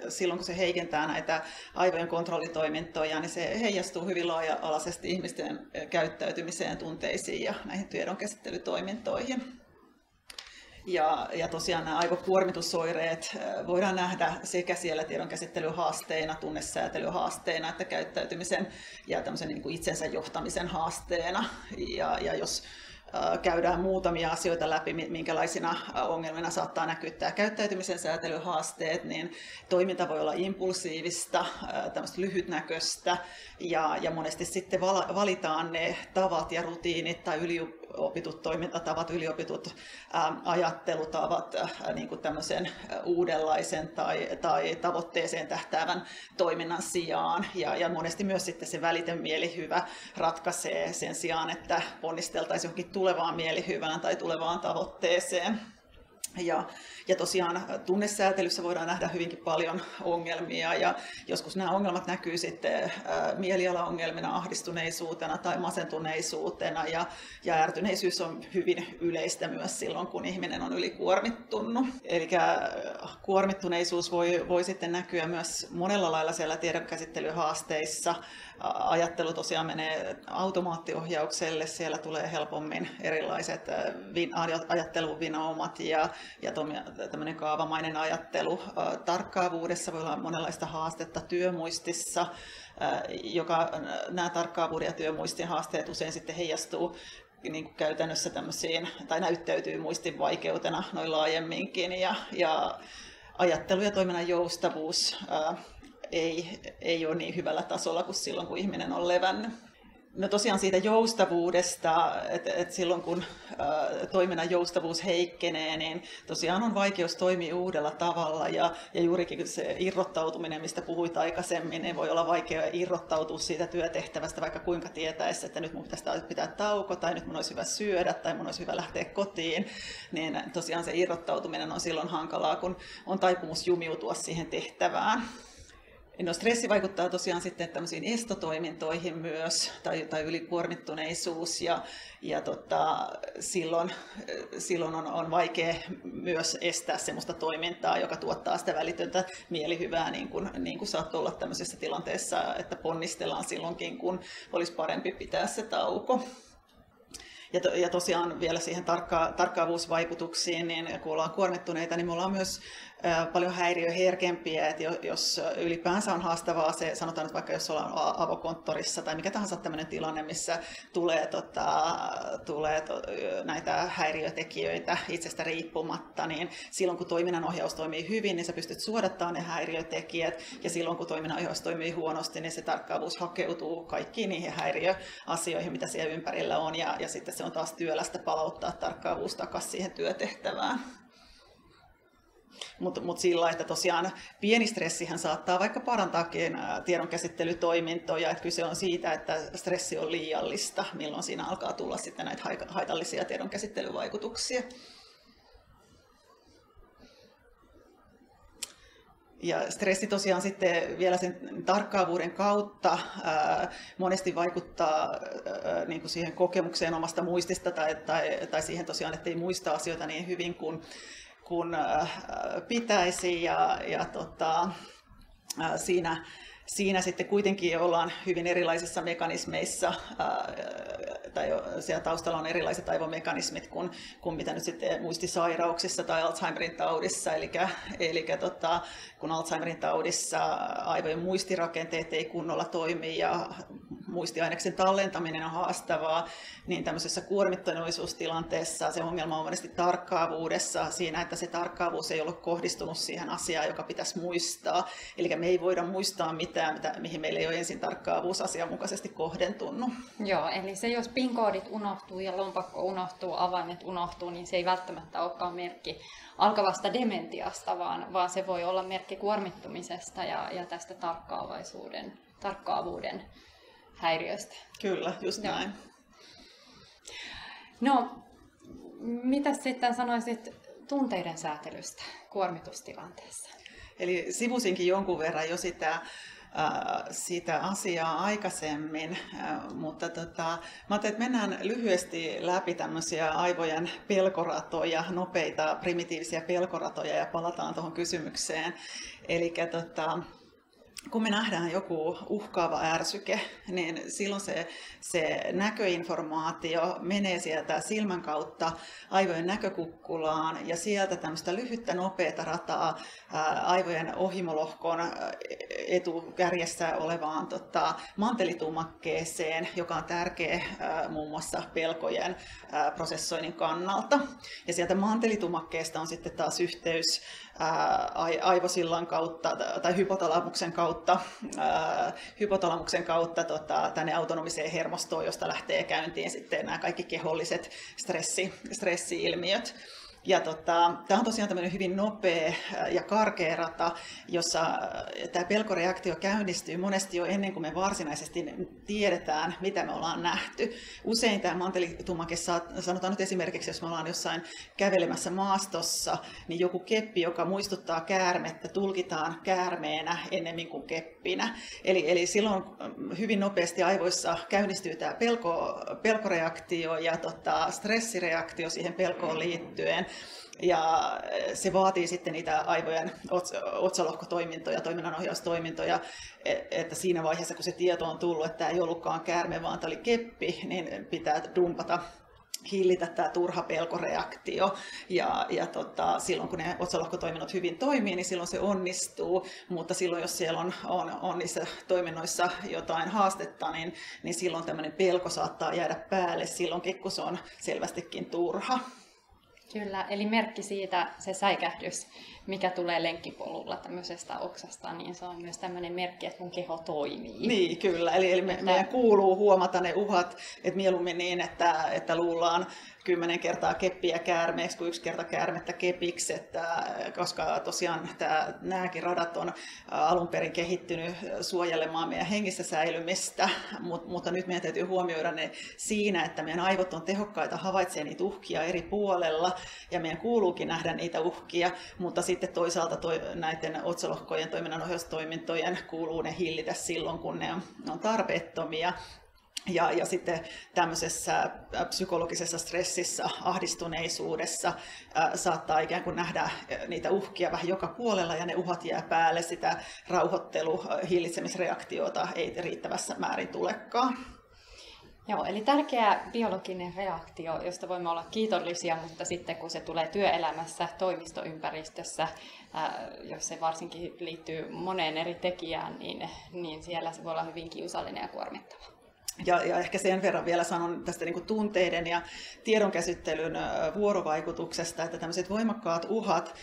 S2: silloin, kun se heikentää näitä aivojen kontrollitoimintoja, niin se heijastuu hyvin laaja-alaisesti ihmisten käyttäytymiseen, tunteisiin ja näihin tiedonkäsittelytoimintoihin. Ja, ja tosiaan nämä aivokuormitusoireet voidaan nähdä sekä siellä tiedonkäsittelyhaasteina, tunnesäätelyhaasteina, että käyttäytymisen ja tämmöisen niin kuin itsensä johtamisen haasteena. Ja, ja jos käydään muutamia asioita läpi, minkälaisina ongelmina saattaa näkyä tämä käyttäytymisen säätelyhaasteet, niin toiminta voi olla impulsiivista, tämmöistä lyhytnäköistä ja, ja monesti sitten valitaan ne tavat ja rutiinit tai yliopitut toimintatavat, yliopitut ajattelutavat niin kuin tämmöisen uudenlaisen tai, tai tavoitteeseen tähtäävän toiminnan sijaan. Ja, ja monesti myös sitten se välitön mielihyvä ratkaisee sen sijaan, että ponnisteltaisiin johonkin tulevaan mielihyvään tai tulevaan tavoitteeseen. Ja, ja tosiaan tunnesäätelyssä voidaan nähdä hyvinkin paljon ongelmia ja joskus nämä ongelmat näkyy sitten mielialaongelmina, ahdistuneisuutena tai masentuneisuutena ja, ja ärtyneisyys on hyvin yleistä myös silloin, kun ihminen on ylikuormittunut. Eli kuormittuneisuus voi, voi sitten näkyä myös monella lailla siellä tiedonkäsittelyhaasteissa, ajattelu tosiaan menee automaattiohjaukselle, siellä tulee helpommin erilaiset ajatteluvinoumat ja, ja tämmöinen kaavamainen ajattelu. Tarkkaavuudessa voi olla monenlaista haastetta työmuistissa, joka nämä tarkkaavuuden ja työmuistin haasteet usein sitten heijastuu niin kuin käytännössä tämmöisiin, tai näyttäytyy muistin vaikeutena noin laajemminkin. Ja, ja ajattelu ja toiminnan joustavuus ei, ei ole niin hyvällä tasolla kuin silloin, kun ihminen on levännyt. No tosiaan siitä joustavuudesta, että et silloin kun ä, toiminnan joustavuus heikkenee, niin tosiaan on vaikeus toimia uudella tavalla ja, ja juurikin se irrottautuminen, mistä puhuit aikaisemmin, niin voi olla vaikea irrottautua siitä työtehtävästä, vaikka kuinka tietäisi, että nyt mun pitäisi pitää tauko tai nyt mun olisi hyvä syödä tai mun olisi hyvä lähteä kotiin, niin tosiaan se irrottautuminen on silloin hankalaa, kun on taipumus jumiutua siihen tehtävään. No stressi vaikuttaa tosiaan sitten tämmöisiin estotoimintoihin myös, tai, tai ylikuormittuneisuus, ja, ja tota, silloin, silloin on, on vaikea myös estää sellaista toimintaa, joka tuottaa sitä välitöntä mielihyvää, niin kuin, niin kuin saattaa olla tämmöisessä tilanteessa, että ponnistellaan silloinkin, kun olisi parempi pitää se tauko. Ja, to, ja tosiaan vielä siihen tarkka, tarkkaavuusvaikutuksiin, niin kun ollaan kuormittuneita, niin me ollaan myös paljon häiriöherkempiä, että jos ylipäänsä on haastavaa se, sanotaan nyt vaikka jos ollaan avokonttorissa tai mikä tahansa tämmöinen tilanne, missä tulee, tota, tulee to, näitä häiriötekijöitä itsestä riippumatta, niin silloin kun toiminnanohjaus toimii hyvin, niin sä pystyt suodattamaan ne häiriötekijät, ja silloin kun toiminnanohjaus toimii huonosti, niin se tarkkaavuus hakeutuu kaikkiin niihin häiriöasioihin, mitä siellä ympärillä on, ja, ja sitten se on taas työlästä palauttaa tarkkaavuus takaisin siihen työtehtävään. Mutta mut sillä että tosiaan pieni stressihän saattaa vaikka parantaakin tiedonkäsittelytoimintoja, että kyse on siitä, että stressi on liiallista, milloin siinä alkaa tulla sitten näitä haitallisia tiedonkäsittelyvaikutuksia. Ja stressi tosiaan sitten vielä sen tarkkaavuuden kautta ää, monesti vaikuttaa ää, niin kuin siihen kokemukseen omasta muistista tai, tai, tai siihen tosiaan, että ei muista asioita niin hyvin kuin kuin äh, pitäisi ja, ja tota, äh, siinä, siinä sitten kuitenkin ollaan hyvin erilaisissa mekanismeissa äh, tai siellä taustalla on erilaiset aivomekanismit kuin, kuin mitä nyt sitten muistisairauksissa tai Alzheimerin taudissa. Eli, eli tota, kun Alzheimerin taudissa aivojen muistirakenteet ei kunnolla toimi ja muistiaineksen tallentaminen on haastavaa, niin tämmöisessä kuormittuneisuustilanteessa se ongelma on monesti tarkkaavuudessa siinä, että se tarkkaavuus ei ole kohdistunut siihen asiaan, joka pitäisi muistaa. Eli me ei voida muistaa mitään, mitä, mihin meillä ei ole ensin tarkkaavuus asianmukaisesti kohdentunut.
S1: Joo, eli se jos PIN-koodit unohtuu ja lompakko unohtuu, avaimet unohtuu, niin se ei välttämättä olekaan merkki alkavasta dementiasta, vaan, vaan se voi olla merkki kuormittumisesta ja, ja tästä tarkkaavaisuuden, tarkkaavuuden häiriöstä.
S2: Kyllä, just näin.
S1: No, mitä sitten sanoisit tunteiden säätelystä kuormitustilanteessa?
S2: Eli sivusinkin jonkun verran jo sitä, äh, sitä asiaa aikaisemmin, äh, mutta tota, mä ajattelin, että mennään lyhyesti läpi tämmöisiä aivojen pelkoratoja, nopeita primitiivisiä pelkoratoja ja palataan tuohon kysymykseen. Eli tota, kun me nähdään joku uhkaava ärsyke, niin silloin se, se näköinformaatio menee sieltä silmän kautta aivojen näkökukkulaan ja sieltä tämmöistä lyhyttä nopeata rataa aivojen ohimolohkon etukärjessä olevaan tota, mantelitumakkeeseen, joka on tärkeä muun muassa pelkojen prosessoinnin kannalta. Ja sieltä mantelitumakkeesta on sitten taas yhteys aivosillan kautta tai hypotalamuksen kautta, hypotalamuksen kautta tota, tänne autonomiseen hermostoon, josta lähtee käyntiin sitten nämä kaikki keholliset stressi, stressi-ilmiöt. Ja tota, tämä on tosiaan tämmöinen hyvin nopea äh, ja karkea rata, jossa äh, tämä pelkoreaktio käynnistyy monesti jo ennen kuin me varsinaisesti tiedetään, mitä me ollaan nähty. Usein tämä mantelitumake, sanotaan nyt esimerkiksi, jos me ollaan jossain kävelemässä maastossa, niin joku keppi, joka muistuttaa käärmettä, tulkitaan käärmeenä ennemmin kuin keppinä. Eli, eli silloin mm, hyvin nopeasti aivoissa käynnistyy tämä pelko, pelkoreaktio ja tota, stressireaktio siihen pelkoon liittyen. Ja se vaatii sitten niitä aivojen otsalohkotoimintoja, toiminnanohjaustoimintoja, e, että siinä vaiheessa, kun se tieto on tullut, että tämä ei ollutkaan käärme, vaan tämä oli keppi, niin pitää dumpata hillitä tämä turha pelkoreaktio. Ja, ja tota, silloin kun ne otsalohkotoiminnot hyvin toimii, niin silloin se onnistuu. Mutta silloin jos siellä on, on, on niissä toiminnoissa jotain haastetta, niin, niin silloin tämmöinen pelko saattaa jäädä päälle silloinkin, kun se on selvästikin turha.
S1: Kyllä, eli merkki siitä se säikähdys, mikä tulee lenkkipolulla tämmöisestä oksasta, niin se on myös tämmöinen merkki, että mun keho toimii.
S2: Niin, kyllä. Eli, eli me, että... meidän kuuluu huomata ne uhat, että mieluummin niin, että, että luullaan kymmenen kertaa keppiä käärmeeksi kuin yksi kerta käärmettä kepiksi, että, koska tosiaan tämä, nämäkin radat on alun perin kehittynyt suojelemaan meidän hengissä säilymistä, mutta, mutta nyt meidän täytyy huomioida ne siinä, että meidän aivot on tehokkaita havaitsemaan niitä uhkia eri puolella ja meidän kuuluukin nähdä niitä uhkia, mutta sitten toisaalta toi, näiden otsalohkojen toiminnanohjaustoimintojen kuuluu ne hillitä silloin, kun ne on, ne on tarpeettomia. Ja, ja sitten tämmöisessä psykologisessa stressissä, ahdistuneisuudessa ää, saattaa ikään kuin nähdä niitä uhkia vähän joka puolella ja ne uhat jää päälle, sitä rauhoittelu, hillitsemisreaktiota ei riittävässä määrin tulekaan.
S1: Joo, eli tärkeä biologinen reaktio, josta voimme olla kiitollisia, mutta sitten kun se tulee työelämässä, toimistoympäristössä, jos se varsinkin liittyy moneen eri tekijään, niin, niin siellä se voi olla hyvin kiusallinen ja kuormittava.
S2: Ja, ja ehkä sen verran vielä sanon tästä niin tunteiden ja tiedonkäsittelyn vuorovaikutuksesta, että tämmöiset voimakkaat uhat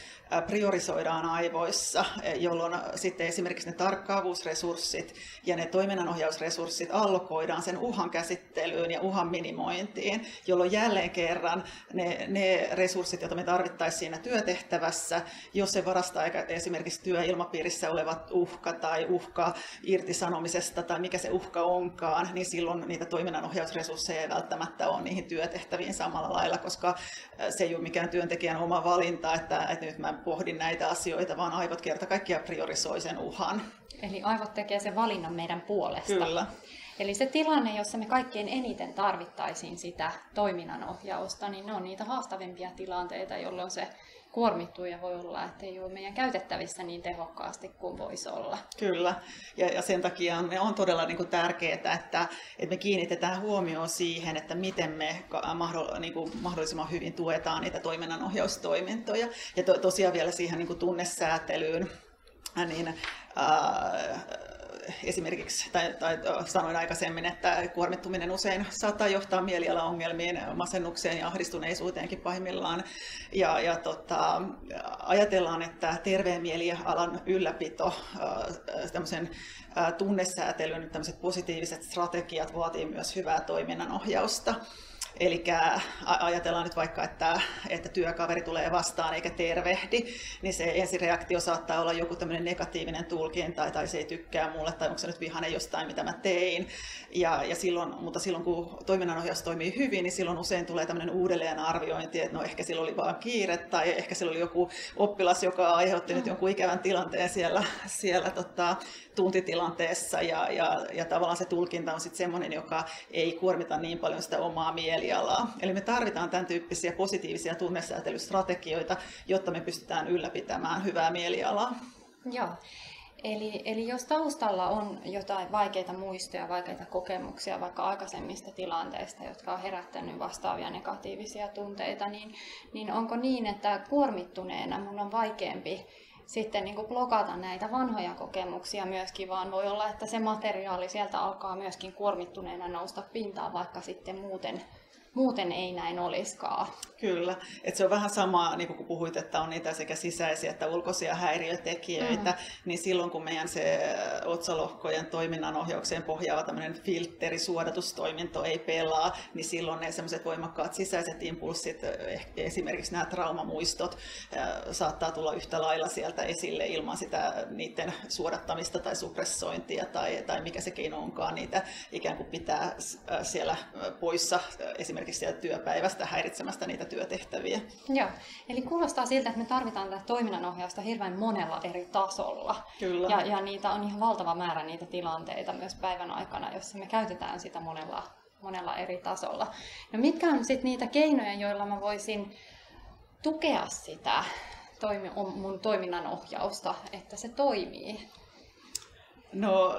S2: priorisoidaan aivoissa, jolloin sitten esimerkiksi ne tarkkaavuusresurssit ja ne toiminnanohjausresurssit allokoidaan sen uhan käsittelyyn ja uhan minimointiin, jolloin jälleen kerran ne, ne resurssit, joita me tarvittaisiin siinä työtehtävässä, jos se varastaa esimerkiksi työilmapiirissä olevat uhka tai uhka irtisanomisesta tai mikä se uhka onkaan, niin silloin niitä toiminnanohjausresursseja ei välttämättä ole niihin työtehtäviin samalla lailla, koska se ei ole mikään työntekijän oma valinta, että, että nyt mä pohdin näitä asioita, vaan aivot kerta kaikkiaan priorisoi sen uhan.
S1: Eli aivot tekee sen valinnan meidän puolesta.
S2: Kyllä.
S1: Eli se tilanne, jossa me kaikkein eniten tarvittaisiin sitä toiminnanohjausta, niin ne on niitä haastavimpia tilanteita, jolloin se kuormittuu ja voi olla, että ei ole meidän käytettävissä niin tehokkaasti kuin voisi olla.
S2: Kyllä, ja, ja sen takia on, on todella niin kuin tärkeää, että, että me kiinnitetään huomioon siihen, että miten me niin kuin mahdollisimman hyvin tuetaan niitä toiminnanohjaustoimintoja. Ja to, tosiaan vielä siihen niin kuin tunnesäätelyyn, niin, ää, esimerkiksi, tai, tai sanoin aikaisemmin, että kuormittuminen usein saattaa johtaa mielialaongelmiin, masennukseen ja ahdistuneisuuteenkin pahimmillaan. Ja, ja tota, ajatellaan, että terveen mielialan ylläpito, tämmöisen tunnesäätelyn, tämmöiset positiiviset strategiat vaatii myös hyvää toiminnanohjausta. Eli ajatellaan nyt vaikka, että, että työkaveri tulee vastaan eikä tervehdi, niin se ensireaktio saattaa olla joku tämmöinen negatiivinen tulkinta tai, se ei tykkää mulle tai onko se nyt vihainen jostain, mitä mä tein. Ja, ja silloin, mutta silloin kun toiminnanohjaus toimii hyvin, niin silloin usein tulee tämmöinen uudelleenarviointi, että no ehkä sillä oli vaan kiire tai ehkä sillä oli joku oppilas, joka aiheutti nyt jonkun ikävän tilanteen siellä, siellä tota, tuntitilanteessa ja, ja, ja tavallaan se tulkinta on sitten semmoinen, joka ei kuormita niin paljon sitä omaa mielialaa. Eli me tarvitaan tämän tyyppisiä positiivisia tunnesäätelystrategioita, jotta me pystytään ylläpitämään hyvää mielialaa.
S1: Joo. Eli, eli jos taustalla on jotain vaikeita muistoja, vaikeita kokemuksia vaikka aikaisemmista tilanteista, jotka on herättänyt vastaavia negatiivisia tunteita, niin, niin onko niin, että kuormittuneena mun on vaikeampi sitten niin blokata näitä vanhoja kokemuksia myöskin, vaan voi olla, että se materiaali sieltä alkaa myöskin kuormittuneena nousta pintaan, vaikka sitten muuten muuten ei näin olisikaan.
S2: Kyllä, että se on vähän sama, niin kuin puhuit, että on niitä sekä sisäisiä että ulkoisia häiriötekijöitä, mm. niin silloin kun meidän se otsalohkojen toiminnan ohjaukseen pohjaava tämmöinen filtteri, suodatustoiminto ei pelaa, niin silloin ne semmoiset voimakkaat sisäiset impulssit, esimerkiksi nämä traumamuistot, saattaa tulla yhtä lailla sieltä esille ilman sitä niiden suodattamista tai suppressointia tai, tai mikä se keino onkaan, niitä ikään kuin pitää siellä poissa esimerkiksi esimerkiksi sieltä työpäivästä häiritsemästä niitä työtehtäviä.
S1: Joo, eli kuulostaa siltä, että me tarvitaan tätä toiminnanohjausta hirveän monella eri tasolla.
S2: Kyllä.
S1: Ja, ja niitä on ihan valtava määrä niitä tilanteita myös päivän aikana, jossa me käytetään sitä monella, monella eri tasolla. No mitkä on sitten niitä keinoja, joilla mä voisin tukea sitä toimi, mun toiminnanohjausta, että se toimii?
S2: No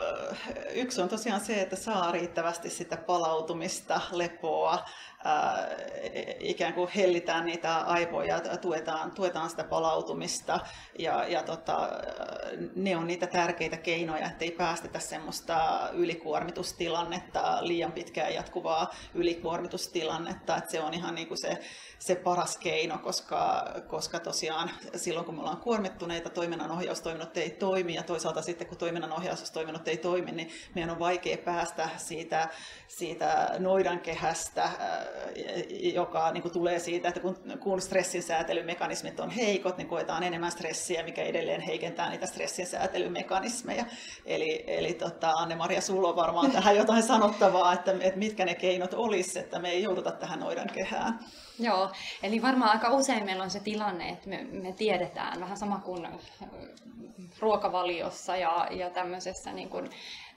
S2: yksi on tosiaan se, että saa riittävästi sitä palautumista, lepoa, ikään kuin hellitään niitä aivoja, tuetaan, tuetaan sitä palautumista. Ja, ja tota, ne on niitä tärkeitä keinoja, ettei päästetä semmoista ylikuormitustilannetta, liian pitkään jatkuvaa ylikuormitustilannetta, että se on ihan niin kuin se, se paras keino, koska, koska tosiaan silloin kun me ollaan kuormittuneita, toiminnanohjaustoiminnot ei toimi. Ja toisaalta sitten kun toiminnanohjaustoiminnot ei toimi, niin meidän on vaikea päästä siitä, siitä noidankehästä joka niin kuin tulee siitä, että kun, kun stressin säätelymekanismit on heikot, niin koetaan enemmän stressiä, mikä edelleen heikentää niitä stressin säätelymekanismeja. Eli, eli tota, Anne-Maria, sulla on varmaan <laughs> tähän jotain sanottavaa, että, että mitkä ne keinot olisi, että me ei jouduta tähän noidan kehään.
S1: Joo, eli varmaan aika usein meillä on se tilanne, että me, me tiedetään, vähän sama kuin ruokavaliossa ja, ja tämmöisessä niin kuin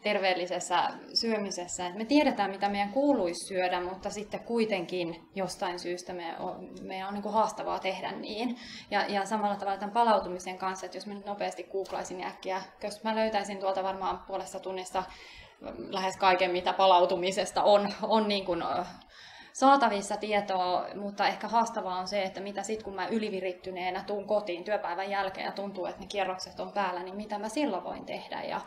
S1: terveellisessä syömisessä. Et me tiedetään, mitä meidän kuuluisi syödä, mutta sitten kuitenkin jostain syystä me on, meidän on niin kuin haastavaa tehdä niin. Ja, ja samalla tavalla tämän palautumisen kanssa, että jos mä nyt nopeasti googlaisin äkkiä, jos mä löytäisin tuolta varmaan puolesta tunnista lähes kaiken, mitä palautumisesta on, on niin kuin saatavissa tietoa, mutta ehkä haastavaa on se, että mitä sitten kun mä ylivirittyneenä tuun kotiin työpäivän jälkeen ja tuntuu, että ne kierrokset on päällä, niin mitä mä silloin voin tehdä. Ja,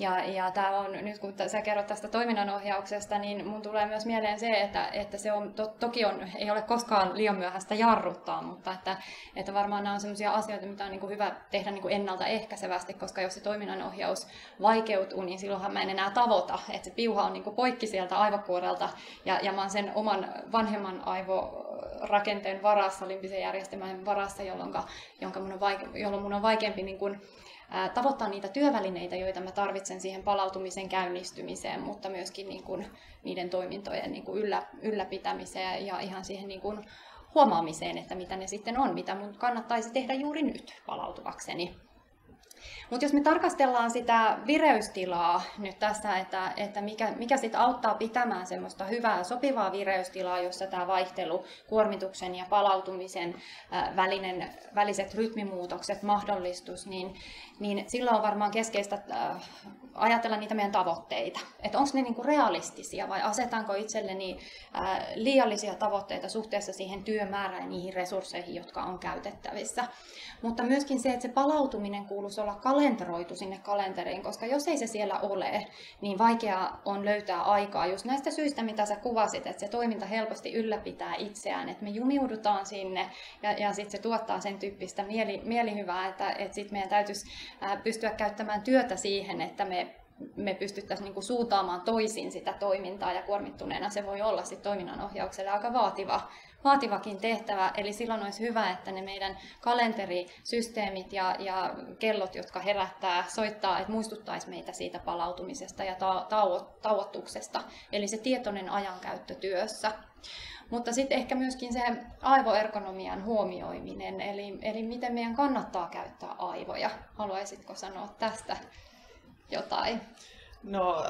S1: ja, ja tämä on, nyt kun sä kerrot tästä toiminnanohjauksesta, niin mun tulee myös mieleen se, että, että se on, to, toki on, ei ole koskaan liian myöhäistä jarruttaa, mutta että, että varmaan nämä on sellaisia asioita, mitä on niin kuin hyvä tehdä niin kuin ennaltaehkäisevästi, koska jos se toiminnanohjaus vaikeutuu, niin silloinhan mä en enää tavoita, että se piuha on niin kuin poikki sieltä aivokuorelta. Ja, ja mä oon sen oman vanhemman aivorakenteen varassa, limpisen järjestelmän varassa, jolloin, jonka mun on vaike, jolloin mun on vaikeampi niin kuin, tavoittaa niitä työvälineitä, joita mä tarvitsen siihen palautumisen käynnistymiseen, mutta myöskin niin kuin niiden toimintojen niin kuin yllä, ylläpitämiseen ja ihan siihen niin kuin huomaamiseen, että mitä ne sitten on, mitä mun kannattaisi tehdä juuri nyt palautuvakseni. Mutta jos me tarkastellaan sitä vireystilaa nyt tässä, että, että mikä, mikä sitten auttaa pitämään semmoista hyvää, sopivaa vireystilaa, jossa tämä vaihtelu, kuormituksen ja palautumisen välinen, väliset rytmimuutokset mahdollistus, niin, niin silloin on varmaan keskeistä ajatella niitä meidän tavoitteita. Että onko ne niinku realistisia vai asetanko itselleni liiallisia tavoitteita suhteessa siihen työmäärään ja niihin resursseihin, jotka on käytettävissä. Mutta myöskin se, että se palautuminen kuuluisi olla kalenteroitu sinne kalenteriin, koska jos ei se siellä ole, niin vaikea on löytää aikaa just näistä syistä, mitä sä kuvasit, että se toiminta helposti ylläpitää itseään, että me jumiudutaan sinne ja, ja sitten se tuottaa sen tyyppistä mieli, mielihyvää, että, että sitten meidän täytyisi pystyä käyttämään työtä siihen, että me me pystyttäisiin niin kuin suuntaamaan toisin sitä toimintaa ja kuormittuneena se voi olla sitten toiminnanohjaukselle aika vaativa, vaativakin tehtävä. Eli silloin olisi hyvä, että ne meidän kalenterisysteemit ja, ja kellot, jotka herättää, soittaa, että muistuttaisi meitä siitä palautumisesta ja tauottuksesta. Eli se tietoinen ajankäyttö työssä. Mutta sitten ehkä myöskin se aivoergonomian huomioiminen, eli, eli miten meidän kannattaa käyttää aivoja. Haluaisitko sanoa tästä jotain?
S2: No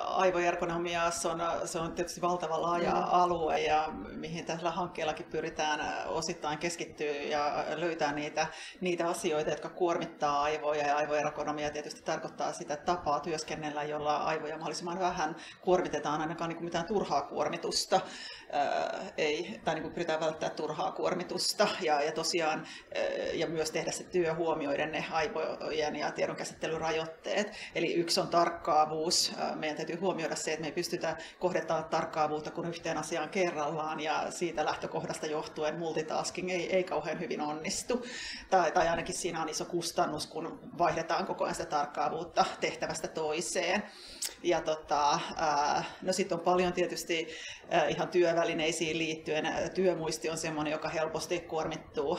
S2: aivoergonomia, se on, se on tietysti valtava laaja mm. alue ja mihin tällä hankkeellakin pyritään osittain keskittyä ja löytää niitä, niitä asioita, jotka kuormittaa aivoja ja aivoergonomia tietysti tarkoittaa sitä tapaa työskennellä, jolla aivoja mahdollisimman vähän kuormitetaan ainakaan niin kuin mitään turhaa kuormitusta ei, tai niin kuin pyritään välttämään turhaa kuormitusta ja, ja tosiaan ja myös tehdä se työ huomioiden ne aivojen ja tiedonkäsittelyn rajoitteet. Eli yksi on tarkkaavuus. Meidän täytyy huomioida se, että me ei pystytä kohdettamaan tarkkaavuutta kuin yhteen asiaan kerrallaan ja siitä lähtökohdasta johtuen multitasking ei, ei kauhean hyvin onnistu. Tai, tai ainakin siinä on iso kustannus, kun vaihdetaan koko ajan sitä tarkkaavuutta tehtävästä toiseen. Ja tota, no sitten on paljon tietysti ihan työvälineisiin liittyen. Työmuisti on sellainen, joka helposti kuormittuu,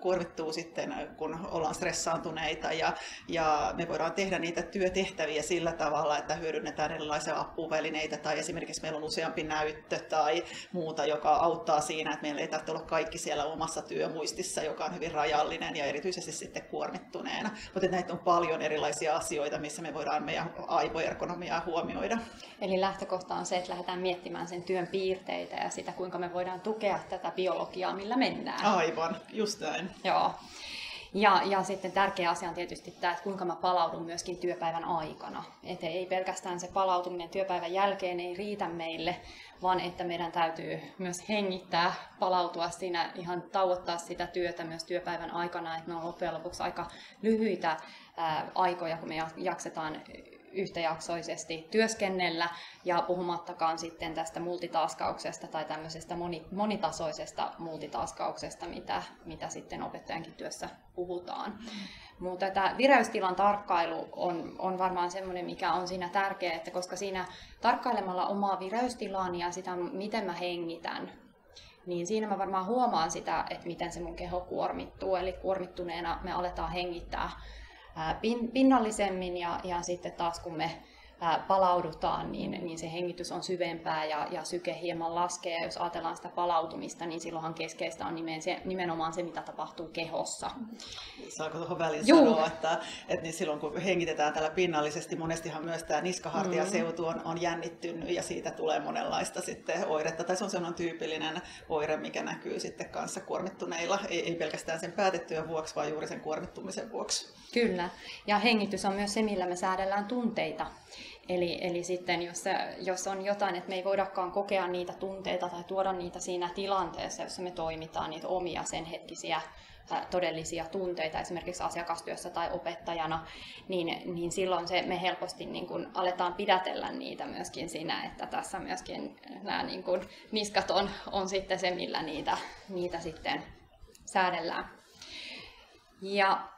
S2: kuormittuu sitten, kun ollaan stressaantuneita. Ja, ja me voidaan tehdä niitä työtehtäviä sillä tavalla, että hyödynnetään erilaisia apuvälineitä tai esimerkiksi meillä on useampi näyttö tai muuta, joka auttaa siinä, että meillä ei tarvitse olla kaikki siellä omassa työmuistissa, joka on hyvin rajallinen ja erityisesti sitten kuormittuneena. Mutta näitä on paljon erilaisia asioita, missä me voidaan meidän aivoergonomiaa huomioida.
S1: Eli lähtökohta on se, että lähdetään miettimään sen työn piirteitä ja sitä, kuinka me voidaan tukea tätä biologiaa, millä mennään.
S2: Aivan, just näin.
S1: Joo. Ja, ja sitten tärkeä asia on tietysti tämä, että kuinka mä palaudun myöskin työpäivän aikana. Että ei pelkästään se palautuminen työpäivän jälkeen ei riitä meille, vaan että meidän täytyy myös hengittää, palautua siinä, ihan tauottaa sitä työtä myös työpäivän aikana, että ne on loppujen lopuksi aika lyhyitä ää, aikoja, kun me jaksetaan yhtäjaksoisesti työskennellä ja puhumattakaan sitten tästä multitaskauksesta tai tämmöisestä moni, monitasoisesta multitaskauksesta, mitä, mitä sitten opettajankin työssä puhutaan. Mutta tämä vireystilan tarkkailu on, on varmaan semmoinen, mikä on siinä tärkeää, että koska siinä tarkkailemalla omaa vireystilaani ja sitä, miten mä hengitän, niin siinä mä varmaan huomaan sitä, että miten se mun keho kuormittuu. Eli kuormittuneena me aletaan hengittää pinnallisemmin ja, ja sitten taas kun me palaudutaan, niin, niin se hengitys on syvempää ja, ja syke hieman laskee. Ja jos ajatellaan sitä palautumista, niin silloinhan keskeistä on nimen, se, nimenomaan se, mitä tapahtuu kehossa.
S2: Saako tuohon väliin Juu. sanoa, että, että niin silloin kun hengitetään tällä pinnallisesti, monestihan myös tämä niskahartiaseutu on, on jännittynyt ja siitä tulee monenlaista sitten oiretta. Tai se on sellainen tyypillinen oire, mikä näkyy sitten kanssa kuormittuneilla, ei, ei pelkästään sen päätettyä vuoksi, vaan juuri sen kuormittumisen vuoksi.
S1: Kyllä, ja hengitys on myös se, millä me säädellään tunteita. Eli, eli sitten jos, jos on jotain, että me ei voidakaan kokea niitä tunteita tai tuoda niitä siinä tilanteessa, jossa me toimitaan, niitä omia sen hetkisiä todellisia tunteita esimerkiksi asiakastyössä tai opettajana, niin, niin silloin se, me helposti niin kuin aletaan pidätellä niitä myöskin siinä, että tässä myöskin nämä niin kuin niskat on, on sitten se, millä niitä, niitä sitten säädellään. Ja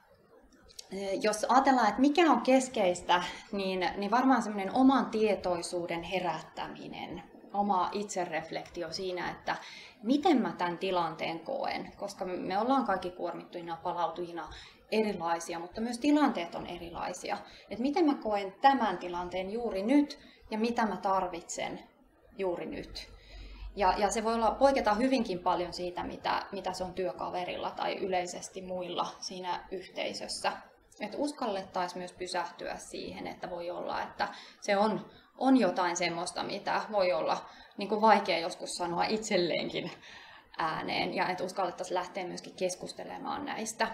S1: jos ajatellaan, että mikä on keskeistä, niin, niin varmaan semmoinen oman tietoisuuden herättäminen, oma itsereflektio siinä, että miten mä tämän tilanteen koen, koska me ollaan kaikki kuormittuina, palautujina erilaisia, mutta myös tilanteet on erilaisia. Että miten mä koen tämän tilanteen juuri nyt ja mitä mä tarvitsen juuri nyt. Ja, ja se voi olla, poiketa hyvinkin paljon siitä, mitä, mitä se on työkaverilla tai yleisesti muilla siinä yhteisössä että uskallettaisiin myös pysähtyä siihen, että voi olla, että se on, on jotain semmoista, mitä voi olla niin kuin vaikea joskus sanoa itselleenkin ääneen ja että uskallettaisiin lähteä myöskin keskustelemaan näistä.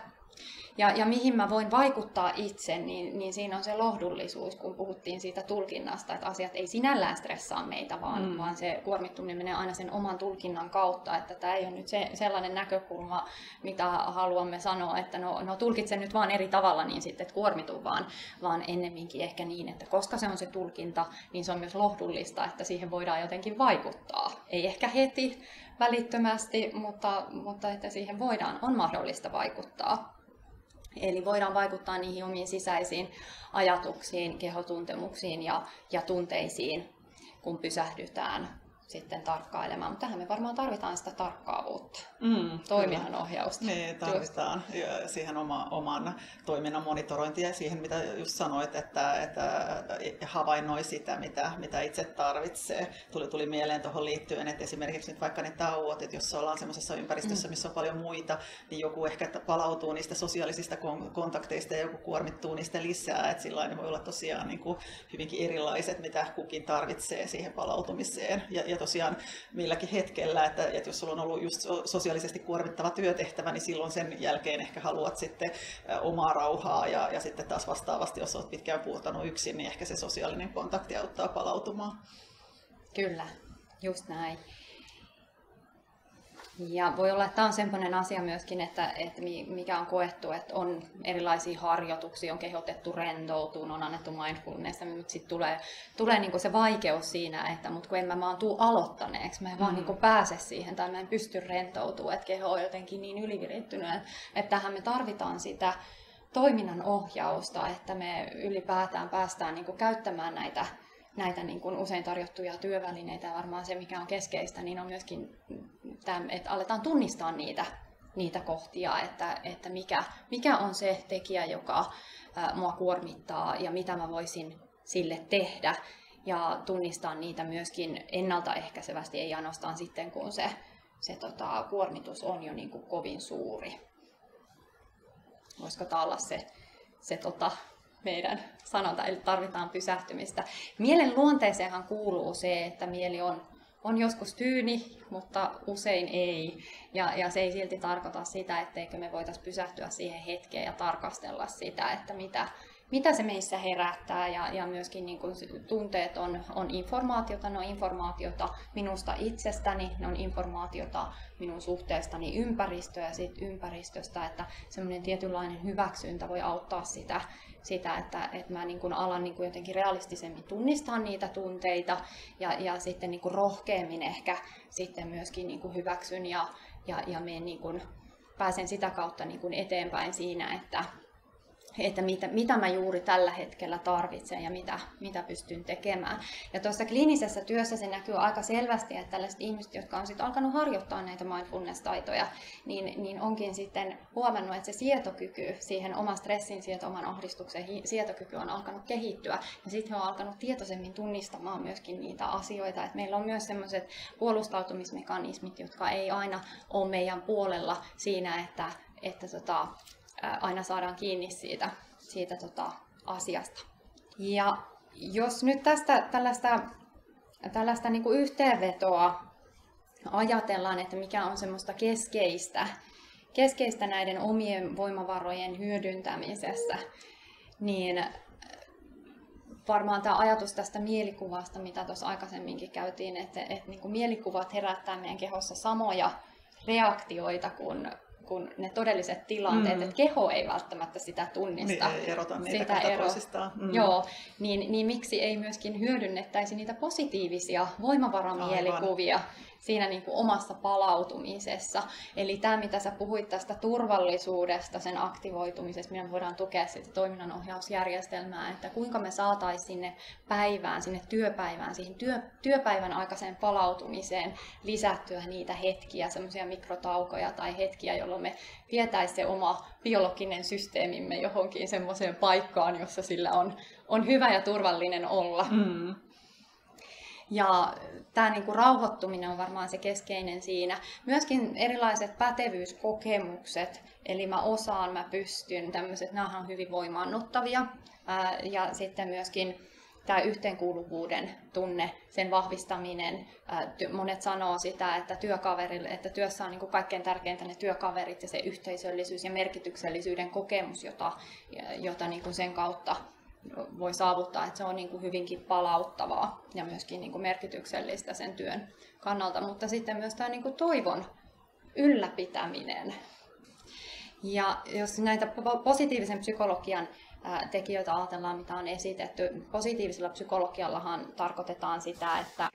S1: Ja, ja mihin mä voin vaikuttaa itse, niin, niin siinä on se lohdullisuus, kun puhuttiin siitä tulkinnasta, että asiat ei sinällään stressaa meitä, vaan, mm. vaan se kuormittuminen menee aina sen oman tulkinnan kautta, että tämä ei ole nyt se, sellainen näkökulma, mitä haluamme sanoa, että no, no tulkitse nyt vaan eri tavalla, niin sitten kuormitu, vaan, vaan ennemminkin ehkä niin, että koska se on se tulkinta, niin se on myös lohdullista, että siihen voidaan jotenkin vaikuttaa. Ei ehkä heti, välittömästi, mutta, mutta että siihen voidaan, on mahdollista vaikuttaa. Eli voidaan vaikuttaa niihin omiin sisäisiin ajatuksiin, kehotuntemuksiin ja, ja tunteisiin, kun pysähdytään sitten tarkkailemaan. Mutta tähän me varmaan tarvitaan sitä tarkkaavuutta, mm, toiminnanohjausta.
S2: Niin, tarvitaan ja siihen oma, oman toiminnan monitorointia ja siihen, mitä just sanoit, että, että havainnoi sitä, mitä, mitä itse tarvitsee. Tuli, tuli mieleen tuohon liittyen, että esimerkiksi nyt vaikka ne tauot, että jos ollaan semmoisessa ympäristössä, mm. missä on paljon muita, niin joku ehkä palautuu niistä sosiaalisista kontakteista ja joku kuormittuu niistä lisää. Että sillä ne voi olla tosiaan niin kuin hyvinkin erilaiset, mitä kukin tarvitsee siihen palautumiseen. Ja, ja tosiaan milläkin hetkellä, että, että jos sulla on ollut just sosiaalisesti kuormittava työtehtävä, niin silloin sen jälkeen ehkä haluat sitten omaa rauhaa ja, ja sitten taas vastaavasti, jos olet pitkään puhuttanut yksin, niin ehkä se sosiaalinen kontakti auttaa palautumaan.
S1: Kyllä, just näin. Ja voi olla, että tämä on sellainen asia myöskin, että, että mikä on koettu, että on erilaisia harjoituksia, on kehotettu rentoutumaan, on annettu mindfulness, mutta sitten tulee, tulee niinku se vaikeus siinä, että mut kun en mä vaan tuu aloittaneeksi, mä en mm. vaan niinku pääse siihen tai mä en pysty rentoutumaan, että keho on jotenkin niin ylivirittynyt, että tähän me tarvitaan sitä toiminnan ohjausta, että me ylipäätään päästään niinku käyttämään näitä näitä niin kuin usein tarjottuja työvälineitä varmaan se, mikä on keskeistä, niin on myöskin, tämä, että aletaan tunnistaa niitä, niitä kohtia, että, että mikä, mikä on se tekijä, joka mua kuormittaa ja mitä mä voisin sille tehdä ja tunnistaa niitä myöskin ennaltaehkäisevästi, ei ainoastaan sitten, kun se, se tota, kuormitus on jo niin kuin kovin suuri. Voisiko tämä olla se, se tota, meidän sanonta, eli tarvitaan pysähtymistä. Mielen luonteeseenhan kuuluu se, että mieli on, on joskus tyyni, mutta usein ei. Ja, ja se ei silti tarkoita sitä, etteikö me voitaisiin pysähtyä siihen hetkeen ja tarkastella sitä, että mitä, mitä se meissä herättää ja, ja myöskin niin kuin tunteet on, on informaatiota, ne on informaatiota minusta itsestäni, ne on informaatiota minun suhteestani ympäristöä ja sit ympäristöstä, että semmoinen tietynlainen hyväksyntä voi auttaa sitä, sitä että, että mä niin kuin alan niin kuin jotenkin realistisemmin tunnistaa niitä tunteita ja, ja sitten niin kuin rohkeammin ehkä sitten myöskin niin kuin hyväksyn ja, ja, ja niin kuin, pääsen sitä kautta niin kuin eteenpäin siinä, että, että mitä, mitä mä juuri tällä hetkellä tarvitsen ja mitä, mitä pystyn tekemään. Ja tuossa kliinisessä työssä se näkyy aika selvästi, että tällaiset ihmiset, jotka on sitten alkanut harjoittaa näitä mindfulness-taitoja, niin, niin onkin sitten huomannut, että se sietokyky siihen oman stressin sieto, oman ahdistuksen sietokyky on alkanut kehittyä. Ja sitten he on alkanut tietoisemmin tunnistamaan myöskin niitä asioita. että meillä on myös sellaiset puolustautumismekanismit, jotka ei aina ole meidän puolella siinä, että, että tota, aina saadaan kiinni siitä, siitä tota, asiasta. Ja jos nyt tästä tällaista, tällaista niin kuin yhteenvetoa ajatellaan, että mikä on semmoista keskeistä, keskeistä näiden omien voimavarojen hyödyntämisessä, niin varmaan tämä ajatus tästä mielikuvasta, mitä tuossa aikaisemminkin käytiin, että, että niin kuin mielikuvat herättää meidän kehossa samoja reaktioita kuin kuin ne todelliset tilanteet, mm. että keho ei välttämättä sitä tunnista.
S2: Niin, ei erota niitä sitä ero... toisistaan.
S1: Mm. Joo, niin, niin miksi ei myöskin hyödynnettäisi niitä positiivisia voimavaramielikuvia Aivan siinä niin kuin omassa palautumisessa. Eli tämä, mitä sä puhuit tästä turvallisuudesta, sen aktivoitumisesta, millä voidaan tukea sitä toiminnanohjausjärjestelmää, että kuinka me saataisiin sinne päivään, sinne työpäivään, siihen työ, työpäivän aikaiseen palautumiseen lisättyä niitä hetkiä, semmoisia mikrotaukoja tai hetkiä, jolloin me vietäisiin se oma biologinen systeemimme johonkin semmoiseen paikkaan, jossa sillä on, on hyvä ja turvallinen olla. Mm. Ja tämä niinku rauhoittuminen on varmaan se keskeinen siinä. Myöskin erilaiset pätevyyskokemukset, eli mä osaan, mä pystyn, tämmöiset, nämä on hyvin voimaannuttavia. ja sitten myöskin tämä yhteenkuuluvuuden tunne, sen vahvistaminen. Monet sanoo sitä, että työkaverille, että työssä on niin kaikkein tärkeintä ne työkaverit ja se yhteisöllisyys ja merkityksellisyyden kokemus, jota, jota niin sen kautta voi saavuttaa, että se on niin kuin hyvinkin palauttavaa ja myöskin niin kuin merkityksellistä sen työn kannalta, mutta sitten myös tämä niin kuin toivon ylläpitäminen. Ja jos näitä positiivisen psykologian tekijöitä ajatellaan, mitä on esitetty, positiivisella psykologiallahan tarkoitetaan sitä, että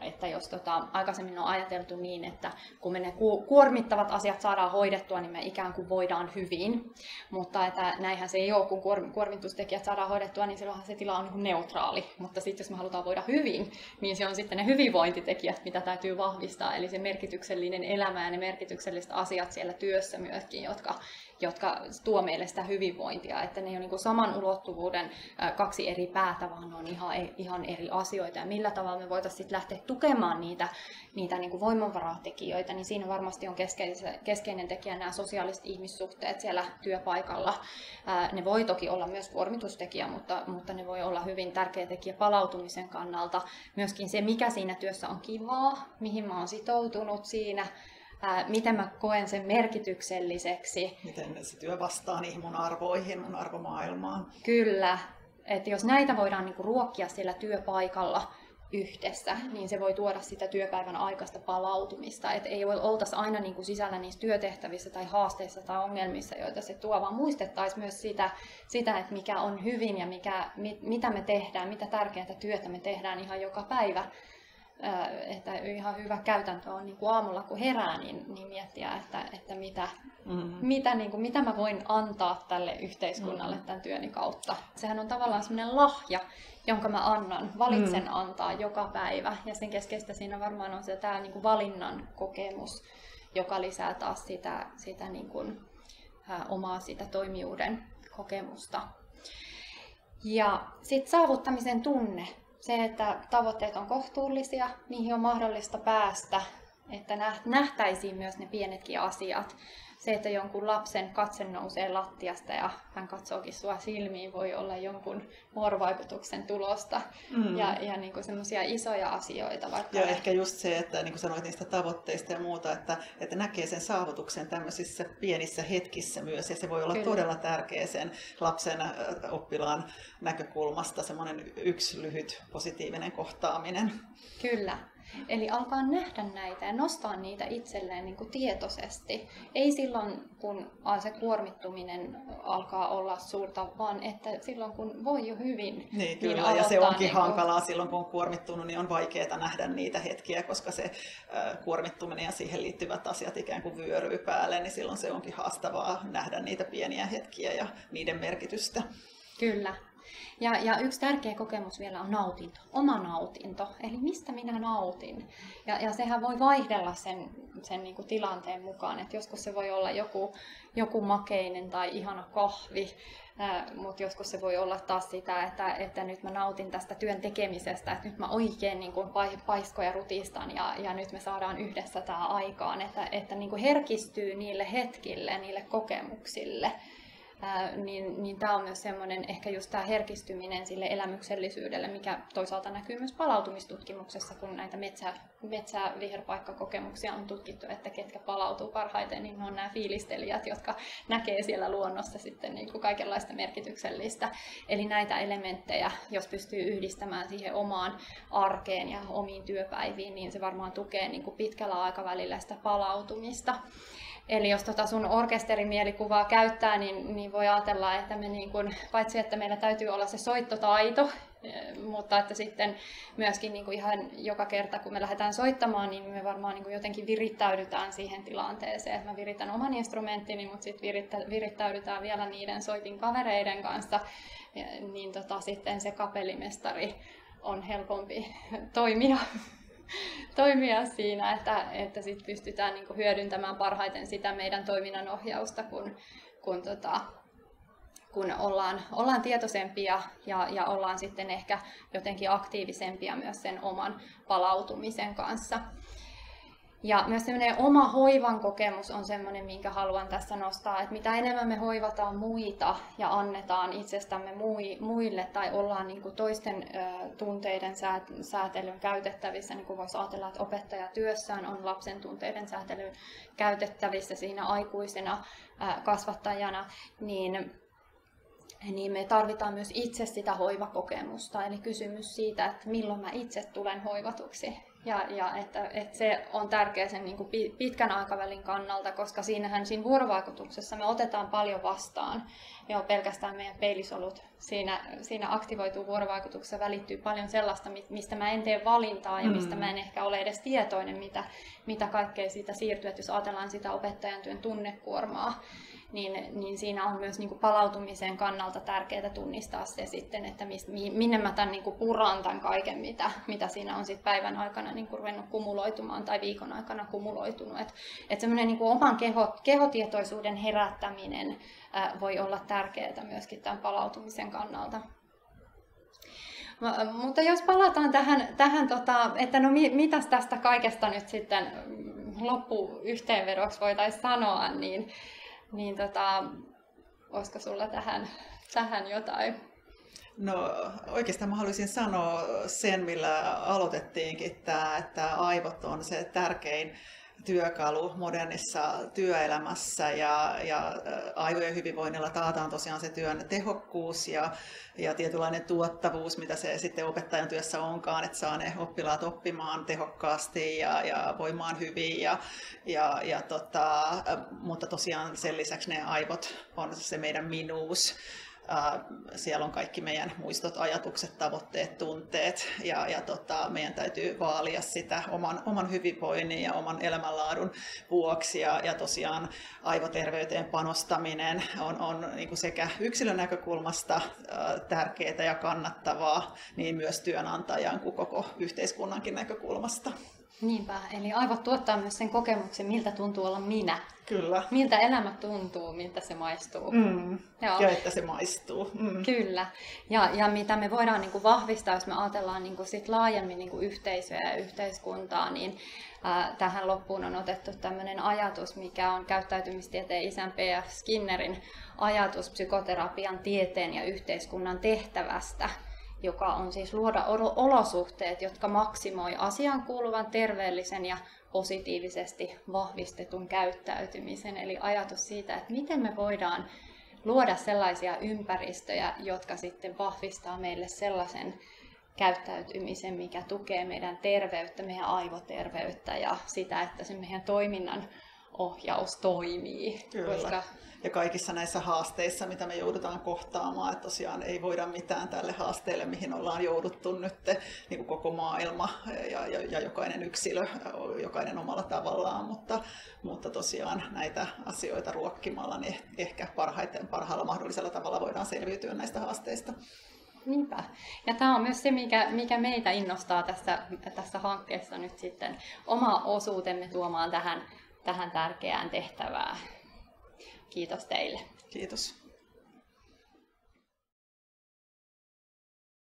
S1: että jos tota, aikaisemmin on ajateltu niin, että kun me ne kuormittavat asiat saadaan hoidettua, niin me ikään kuin voidaan hyvin. Mutta että näinhän se ei ole, kun kuormitustekijät saadaan hoidettua, niin silloinhan se tila on niin neutraali. Mutta sitten jos me halutaan voida hyvin, niin se on sitten ne hyvinvointitekijät, mitä täytyy vahvistaa. Eli se merkityksellinen elämä ja ne merkitykselliset asiat siellä työssä myöskin, jotka, jotka tuo meille sitä hyvinvointia, että ne ei ole niin saman ulottuvuuden kaksi eri päätä, vaan ne on ihan, e, ihan eri asioita. Ja millä tavalla me voitaisiin lähteä tukemaan niitä, niitä niin voimavaratekijöitä, niin siinä varmasti on keskeinen tekijä nämä sosiaaliset ihmissuhteet siellä työpaikalla. Ne voi toki olla myös kuormitustekijä, mutta, mutta ne voi olla hyvin tärkeä tekijä palautumisen kannalta. Myöskin se, mikä siinä työssä on kivaa, mihin mä oon sitoutunut siinä, ää, miten mä koen sen merkitykselliseksi.
S2: Miten se työ vastaa niihin mun arvoihin, mun arvomaailmaan.
S1: Kyllä. Että jos näitä voidaan niinku ruokkia siellä työpaikalla yhdessä, niin se voi tuoda sitä työpäivän aikaista palautumista. Et ei oltaisi aina niinku sisällä niissä työtehtävissä tai haasteissa tai ongelmissa, joita se tuo, vaan muistettaisiin myös sitä, sitä että mikä on hyvin ja mikä, mit, mitä me tehdään, mitä tärkeää työtä me tehdään ihan joka päivä että ihan hyvä käytäntö on niin kuin aamulla kun herää, niin, niin miettiä, että, että mitä, mm-hmm. mitä, niin kuin, mitä mä voin antaa tälle yhteiskunnalle mm-hmm. tämän työni kautta. Sehän on tavallaan semmoinen lahja, jonka mä annan, valitsen mm. antaa joka päivä. Ja sen keskeistä siinä varmaan on se tämä niin kuin valinnan kokemus, joka lisää taas sitä, sitä niin kuin, ä, omaa sitä toimijuuden kokemusta. Ja sitten saavuttamisen tunne se, että tavoitteet on kohtuullisia, niihin on mahdollista päästä, että nähtäisiin myös ne pienetkin asiat se, että jonkun lapsen katse nousee lattiasta ja hän katsookin sua silmiin, voi olla jonkun vuorovaikutuksen tulosta mm. ja, ja niin semmoisia isoja asioita.
S2: Vaikka ja ne... ehkä just se, että niin kuin sanoit niistä tavoitteista ja muuta, että, että näkee sen saavutuksen tämmöisissä pienissä hetkissä myös ja se voi olla Kyllä. todella tärkeä sen lapsen oppilaan näkökulmasta semmoinen yksi lyhyt positiivinen kohtaaminen.
S1: Kyllä. Eli alkaa nähdä näitä ja nostaa niitä itselleen niin kuin tietoisesti. Ei silloin, kun se kuormittuminen alkaa olla suurta, vaan että silloin, kun voi jo hyvin. Niin,
S2: kyllä, niin ja se onkin niin kuin... hankalaa silloin, kun on kuormittunut, niin on vaikeaa nähdä niitä hetkiä, koska se kuormittuminen ja siihen liittyvät asiat ikään kuin vyöryy päälle, niin silloin se onkin haastavaa nähdä niitä pieniä hetkiä ja niiden merkitystä.
S1: Kyllä, ja, ja yksi tärkeä kokemus vielä on nautinto, oma nautinto, eli mistä minä nautin. Ja, ja sehän voi vaihdella sen, sen niin kuin tilanteen mukaan, että joskus se voi olla joku, joku makeinen tai ihana kahvi, mutta joskus se voi olla taas sitä, että, että nyt mä nautin tästä työn tekemisestä, että nyt mä oikein niin kuin paiskoja rutistan ja, ja nyt me saadaan yhdessä tämä aikaan, että, että niin kuin herkistyy niille hetkille, niille kokemuksille ää, niin, niin tämä on myös semmoinen ehkä just tämä herkistyminen sille elämyksellisyydelle, mikä toisaalta näkyy myös palautumistutkimuksessa, kun näitä metsä, metsä viherpaikkakokemuksia on tutkittu, että ketkä palautuu parhaiten, niin on nämä fiilistelijät, jotka näkee siellä luonnossa sitten niin kuin kaikenlaista merkityksellistä. Eli näitä elementtejä, jos pystyy yhdistämään siihen omaan arkeen ja omiin työpäiviin, niin se varmaan tukee niin kuin pitkällä aikavälillä sitä palautumista. Eli jos tota sun orkesterimielikuvaa käyttää, niin, niin voi ajatella, että me niin kun, paitsi että meillä täytyy olla se soittotaito, eh, mutta että sitten myöskin niin kuin ihan joka kerta, kun me lähdetään soittamaan, niin me varmaan niin kuin jotenkin virittäydytään siihen tilanteeseen, että mä viritän oman instrumenttini, mutta sitten virittä, virittäydytään vielä niiden soitin kavereiden kanssa, niin tota, sitten se kapellimestari on helpompi <laughs> toimia toimia siinä, että, että sit pystytään niin hyödyntämään parhaiten sitä meidän toiminnan ohjausta, kun, kun, tota, kun ollaan, ollaan tietoisempia ja, ja ollaan sitten ehkä jotenkin aktiivisempia myös sen oman palautumisen kanssa. Ja myös semmoinen oma hoivan kokemus on semmoinen, minkä haluan tässä nostaa, että mitä enemmän me hoivataan muita ja annetaan itsestämme muille tai ollaan niin kuin toisten tunteiden säätelyn käytettävissä, niin kuin voisi ajatella, että opettaja työssään on lapsen tunteiden säätelyn käytettävissä siinä aikuisena kasvattajana, niin niin me tarvitaan myös itse sitä hoivakokemusta, eli kysymys siitä, että milloin mä itse tulen hoivatuksi. Ja, ja että, että se on tärkeä sen niin kuin pitkän aikavälin kannalta, koska siinähän siinä vuorovaikutuksessa me otetaan paljon vastaan. Jo pelkästään meidän peilisolut siinä, siinä aktivoituu vuorovaikutuksessa välittyy paljon sellaista, mistä mä en tee valintaa ja mistä mä en ehkä ole edes tietoinen, mitä, mitä kaikkea siitä siirtyy. Että jos ajatellaan sitä opettajan työn tunnekuormaa, niin, niin siinä on myös niin kuin palautumisen kannalta tärkeää tunnistaa se sitten, että mis, minne mä tämän niin kuin puran tämän kaiken, mitä, mitä siinä on sit päivän aikana niin kuin ruvennut kumuloitumaan tai viikon aikana kumuloitunut. Että et semmoinen niin oman keho, kehotietoisuuden herättäminen ää, voi olla tärkeää myöskin tämän palautumisen kannalta. Mutta jos palataan tähän, tähän tota, että no mi, mitäs tästä kaikesta nyt sitten loppuyhteenvedoksi voitaisiin sanoa, niin, niin tota, olisiko sulla tähän, tähän jotain?
S2: No oikeastaan mä haluaisin sanoa sen, millä aloitettiinkin, että, että aivot on se tärkein työkalu modernissa työelämässä ja, ja aivojen hyvinvoinnilla taataan tosiaan se työn tehokkuus ja, ja tietynlainen tuottavuus, mitä se sitten opettajan työssä onkaan, että saa ne oppilaat oppimaan tehokkaasti ja, ja voimaan hyvin. Ja, ja, ja tota, mutta tosiaan sen lisäksi ne aivot on se meidän minuus siellä on kaikki meidän muistot, ajatukset, tavoitteet, tunteet ja, ja tota, meidän täytyy vaalia sitä oman, oman hyvinvoinnin ja oman elämänlaadun vuoksi ja, ja tosiaan aivoterveyteen panostaminen on, on niin kuin sekä yksilön näkökulmasta tärkeää ja kannattavaa, niin myös työnantajan kuin koko yhteiskunnankin näkökulmasta.
S1: Niinpä, eli aivot tuottaa myös sen kokemuksen, miltä tuntuu olla minä.
S2: Kyllä.
S1: Miltä elämä tuntuu, miltä se maistuu.
S2: Mm. Joo. Ja että se maistuu.
S1: Mm. Kyllä. Ja, ja mitä me voidaan niin kuin vahvistaa, jos me ajatellaan niin kuin sit laajemmin niin kuin yhteisöä ja yhteiskuntaa, niin ää, tähän loppuun on otettu tämmöinen ajatus, mikä on käyttäytymistieteen isän P.F. Skinnerin ajatus psykoterapian tieteen ja yhteiskunnan tehtävästä joka on siis luoda olosuhteet, jotka maksimoi asian kuuluvan terveellisen ja positiivisesti vahvistetun käyttäytymisen. Eli ajatus siitä, että miten me voidaan luoda sellaisia ympäristöjä, jotka sitten vahvistaa meille sellaisen käyttäytymisen, mikä tukee meidän terveyttä, meidän aivoterveyttä ja sitä, että se meidän toiminnan ohjaus toimii.
S2: Kyllä. Koska ja kaikissa näissä haasteissa, mitä me joudutaan kohtaamaan, että tosiaan ei voida mitään tälle haasteelle, mihin ollaan jouduttu nyt niin kuin koko maailma ja, ja, ja jokainen yksilö, jokainen omalla tavallaan, mutta, mutta tosiaan näitä asioita ruokkimalla niin ehkä parhaiten, parhaalla mahdollisella tavalla voidaan selviytyä näistä haasteista.
S1: Niinpä. Ja tämä on myös se, mikä, mikä meitä innostaa tässä, tässä hankkeessa nyt sitten oma osuutemme tuomaan tähän, tähän tärkeään tehtävään. Kiitos teille.
S2: Kiitos.